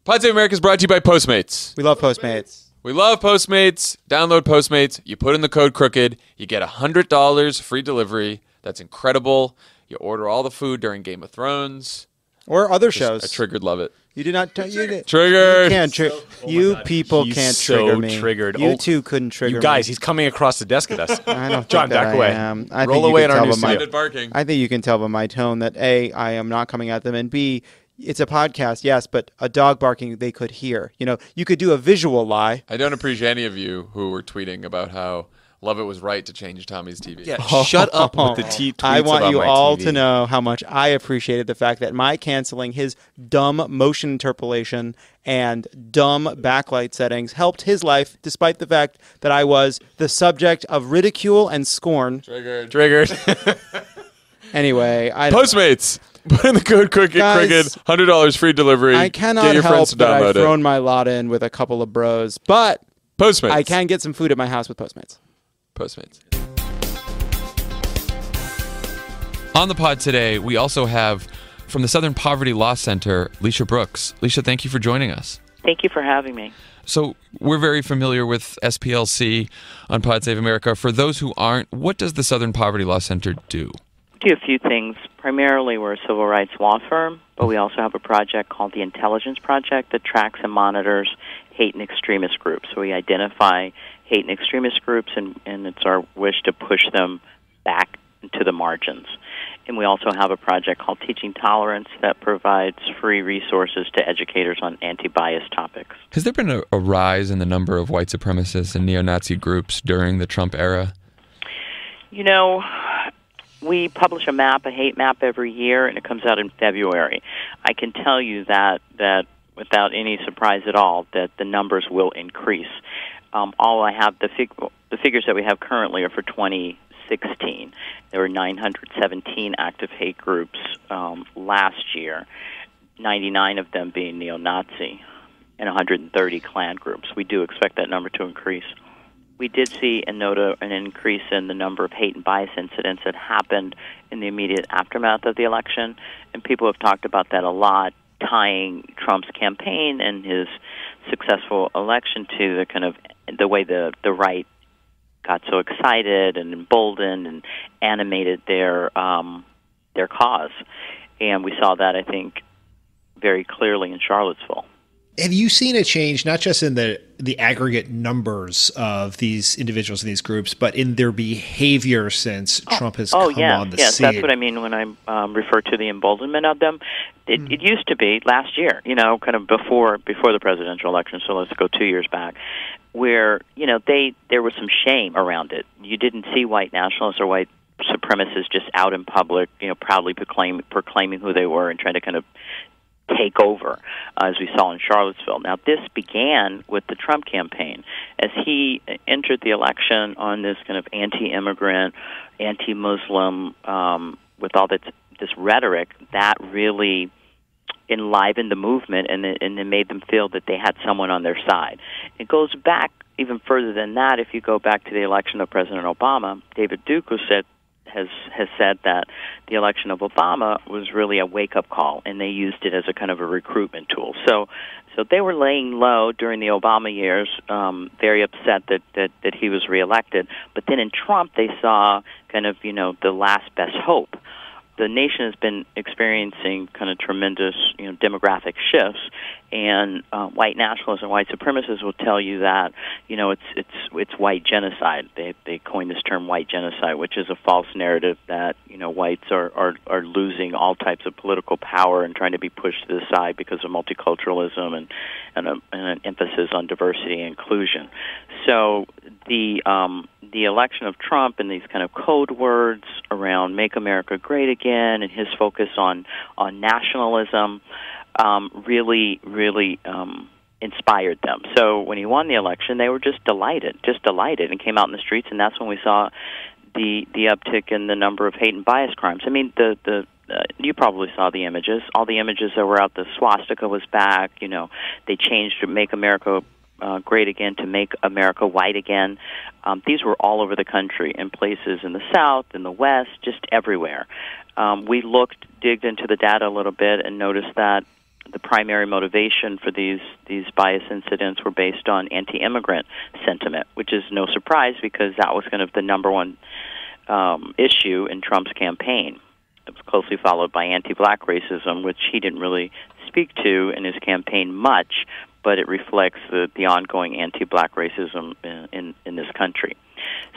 PodSave America is brought to you by Postmates.
We love Postmates.
We love Postmates. Download Postmates. You put in the code Crooked. You get hundred dollars free delivery. That's incredible. You order all the food during Game of Thrones.
Or other
Just-
shows.
I triggered love it.
You did not. T- you did.
Triggered.
You can't. Tri- you people
He's
can't
so
trigger me.
triggered.
You
Oh,
two couldn't trigger
you guys,
me.
he's coming across the desk at us.
I don't
John,
think that
back
I
away.
am. I
Roll away
can
in our new
by my-
barking.
I think you can tell by my tone that a I am not coming at them, and b it's a podcast, yes, but a dog barking they could hear. You know, you could do a visual lie.
I don't appreciate any of you who were tweeting about how Lovett was right to change Tommy's TV.
Yeah, shut up with the t- tweets
I want
about
you
my
all
TV.
to know how much I appreciated the fact that my canceling his dumb motion interpolation and dumb backlight settings helped his life, despite the fact that I was the subject of ridicule and scorn.
Triggered.
Triggered.
Anyway, I
Postmates. Put in the code Cricket
Guys,
Cricket. Hundred dollars free delivery.
I cannot
Get your
help
friends to
that I've
download
thrown
it.
my lot in with a couple of bros, but
Postmates.
I can get some food at my house with Postmates.
Postmates. On the pod today, we also have from the Southern Poverty Law Center, Lecia Brooks. Lecia, thank you for joining us.
Thank you for having me.
So we're very familiar with SPLC on Pod Save America. For those who aren't, what does the Southern Poverty Law Center do?
We do a few things. Primarily, we're a civil rights law firm, but we also have a project called the Intelligence Project that tracks and monitors hate and extremist groups. So we identify hate and extremist groups, and, and it's our wish to push them back to the margins. And we also have a project called Teaching Tolerance that provides free resources to educators on anti bias topics.
Has there been a, a rise in the number of white supremacists and neo Nazi groups during the Trump era?
You know, we publish a map, a hate map every year, and it comes out in February. I can tell you that that without any surprise at all that the numbers will increase. Um, all I have the fig- the figures that we have currently are for 2016. There were 917 active hate groups um, last year, 99 of them being neo-Nazi, and 130 Klan groups. We do expect that number to increase we did see and note an increase in the number of hate and bias incidents that happened in the immediate aftermath of the election, and people have talked about that a lot, tying Trump's campaign and his successful election to the kind of the way the the right got so excited and emboldened and animated their um, their cause, and we saw that I think very clearly in Charlottesville.
Have you seen a change, not just in the the aggregate numbers of these individuals in these groups, but in their behavior since
oh,
Trump has
oh,
come
yeah,
on the
yes,
scene?
that's what I mean when I um, refer to the emboldenment of them. It, mm. it used to be last year, you know, kind of before before the presidential election. So let's go two years back, where you know they there was some shame around it. You didn't see white nationalists or white supremacists just out in public, you know, proudly proclaim, proclaiming who they were and trying to kind of take over, uh, as we saw in Charlottesville. Now, this began with the Trump campaign. As he entered the election on this kind of anti immigrant, anti Muslim, um, with all this, this rhetoric, that really enlivened the movement and it, and it made them feel that they had someone on their side. It goes back even further than that. If you go back to the election of President Obama, David Duke, who said has has said that the election of Obama was really a wake up call, and they used it as a kind of a recruitment tool. So, so they were laying low during the Obama years, um, very upset that, that that he was reelected. But then in Trump, they saw kind of you know the last best hope the nation has been experiencing kind of tremendous, you know, demographic shifts, and uh, white nationalists and white supremacists will tell you that, you know, it's it's it's white genocide. They they coined this term white genocide, which is a false narrative that you know whites are are are losing all types of political power and trying to be pushed to the side because of multiculturalism and and, a, and an emphasis on diversity and inclusion. So the um, the election of Trump and these kind of code words around "Make America Great Again" and his focus on on nationalism um, really, really um, inspired them. So when he won the election, they were just delighted, just delighted, and came out in the streets, and that's when we saw the the uptick in the number of hate and bias crimes. I mean, the the uh, you probably saw the images. All the images that were out. The swastika was back. You know, they changed to make America uh, great again to make America white again. Um, these were all over the country, in places in the South, in the West, just everywhere. Um, we looked, digged into the data a little bit, and noticed that the primary motivation for these these bias incidents were based on anti-immigrant sentiment, which is no surprise because that was kind of the number one um, issue in Trump's campaign. It was closely followed by anti-black racism, which he didn't really speak to in his campaign much, but it reflects the, the ongoing anti-black racism in, in, in this country.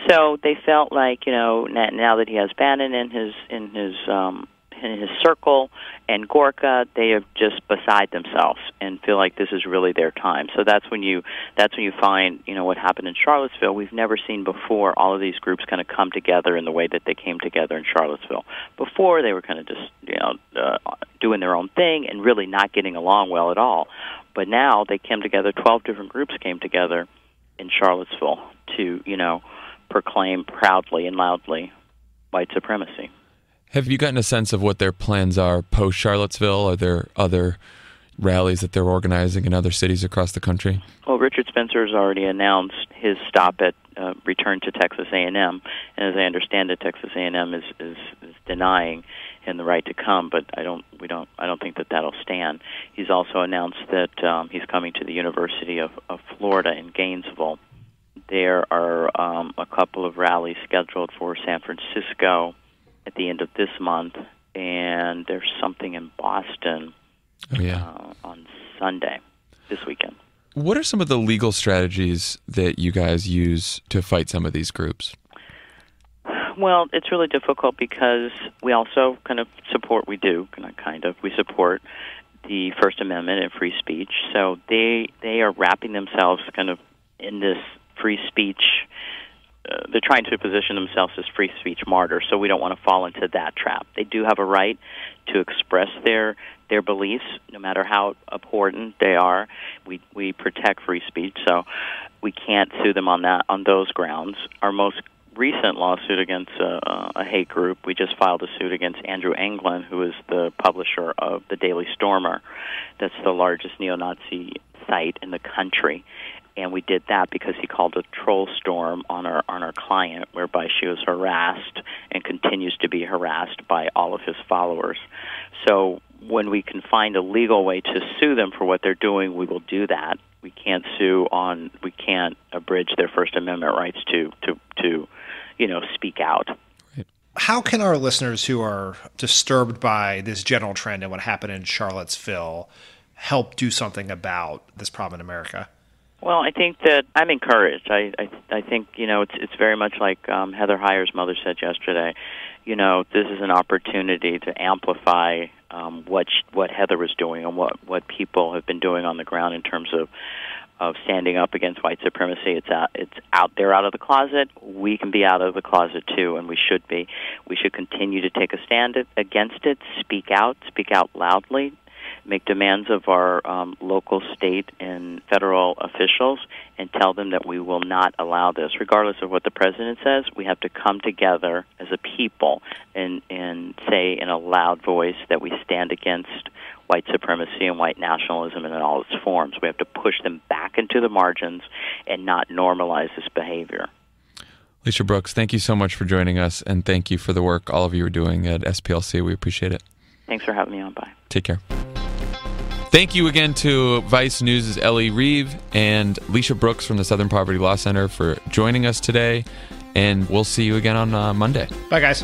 So they felt like you know now that he has Bannon in his in his um, in his circle and Gorka, they are just beside themselves and feel like this is really their time. So that's when you that's when you find you know what happened in Charlottesville. We've never seen before all of these groups kind of come together in the way that they came together in Charlottesville. Before they were kind of just you know uh, doing their own thing and really not getting along well at all. But now they came together. Twelve different groups came together in Charlottesville to you know proclaim proudly and loudly white supremacy.
Have you gotten a sense of what their plans are post Charlottesville? Are there other rallies that they're organizing in other cities across the country?
Well, Richard Spencer has already announced his stop at uh, return to Texas A&M, and as I understand it, Texas A&M is, is, is denying him the right to come. But I don't, we don't, I don't think that that'll stand. He's also announced that um, he's coming to the University of, of Florida in Gainesville. There are um, a couple of rallies scheduled for San Francisco at the end of this month, and there's something in Boston
oh, yeah.
uh, on Sunday this weekend.
What are some of the legal strategies that you guys use to fight some of these groups?
Well, it's really difficult because we also kind of support. We do kind of, kind of. We support the First Amendment and free speech. So they they are wrapping themselves kind of in this free speech. Uh, they're trying to position themselves as free speech martyrs. So we don't want to fall into that trap. They do have a right to express their their beliefs, no matter how abhorrent they are. We we protect free speech, so we can't sue them on that on those grounds. Our most recent lawsuit against a, a hate group, we just filed a suit against Andrew Anglin, who is the publisher of the Daily Stormer. That's the largest neo-Nazi site in the country. And we did that because he called a troll storm on our on our client, whereby she was harassed and continues to be harassed by all of his followers. So when we can find a legal way to sue them for what they're doing, we will do that. We can't sue on we can't abridge their First Amendment rights to to to you know speak out.
How can our listeners who are disturbed by this general trend and what happened in Charlottesville help do something about this problem in America?
Well, I think that I'm encouraged. I I, I think you know it's it's very much like um, Heather Heyer's mother said yesterday. You know, this is an opportunity to amplify um, what sh- what Heather was doing and what what people have been doing on the ground in terms of of standing up against white supremacy. It's out, it's out there out of the closet. We can be out of the closet too, and we should be. We should continue to take a stand against it, speak out, speak out loudly, make demands of our um, local, state, and federal officials, and tell them that we will not allow this, regardless of what the president says. We have to come together as a people and and say in a loud voice that we stand against white supremacy and white nationalism in all its forms. We have to push them back into the margins and not normalize this behavior.
Lecia Brooks, thank you so much for joining us, and thank you for the work all of you are doing at SPLC. We appreciate it.
Thanks for having me on. Bye.
Take care. Thank you again to Vice News' Elle Reeve and Lecia Brooks from the Southern Poverty Law Center for joining us today. And we'll see you again on uh, Monday.
Bye, guys.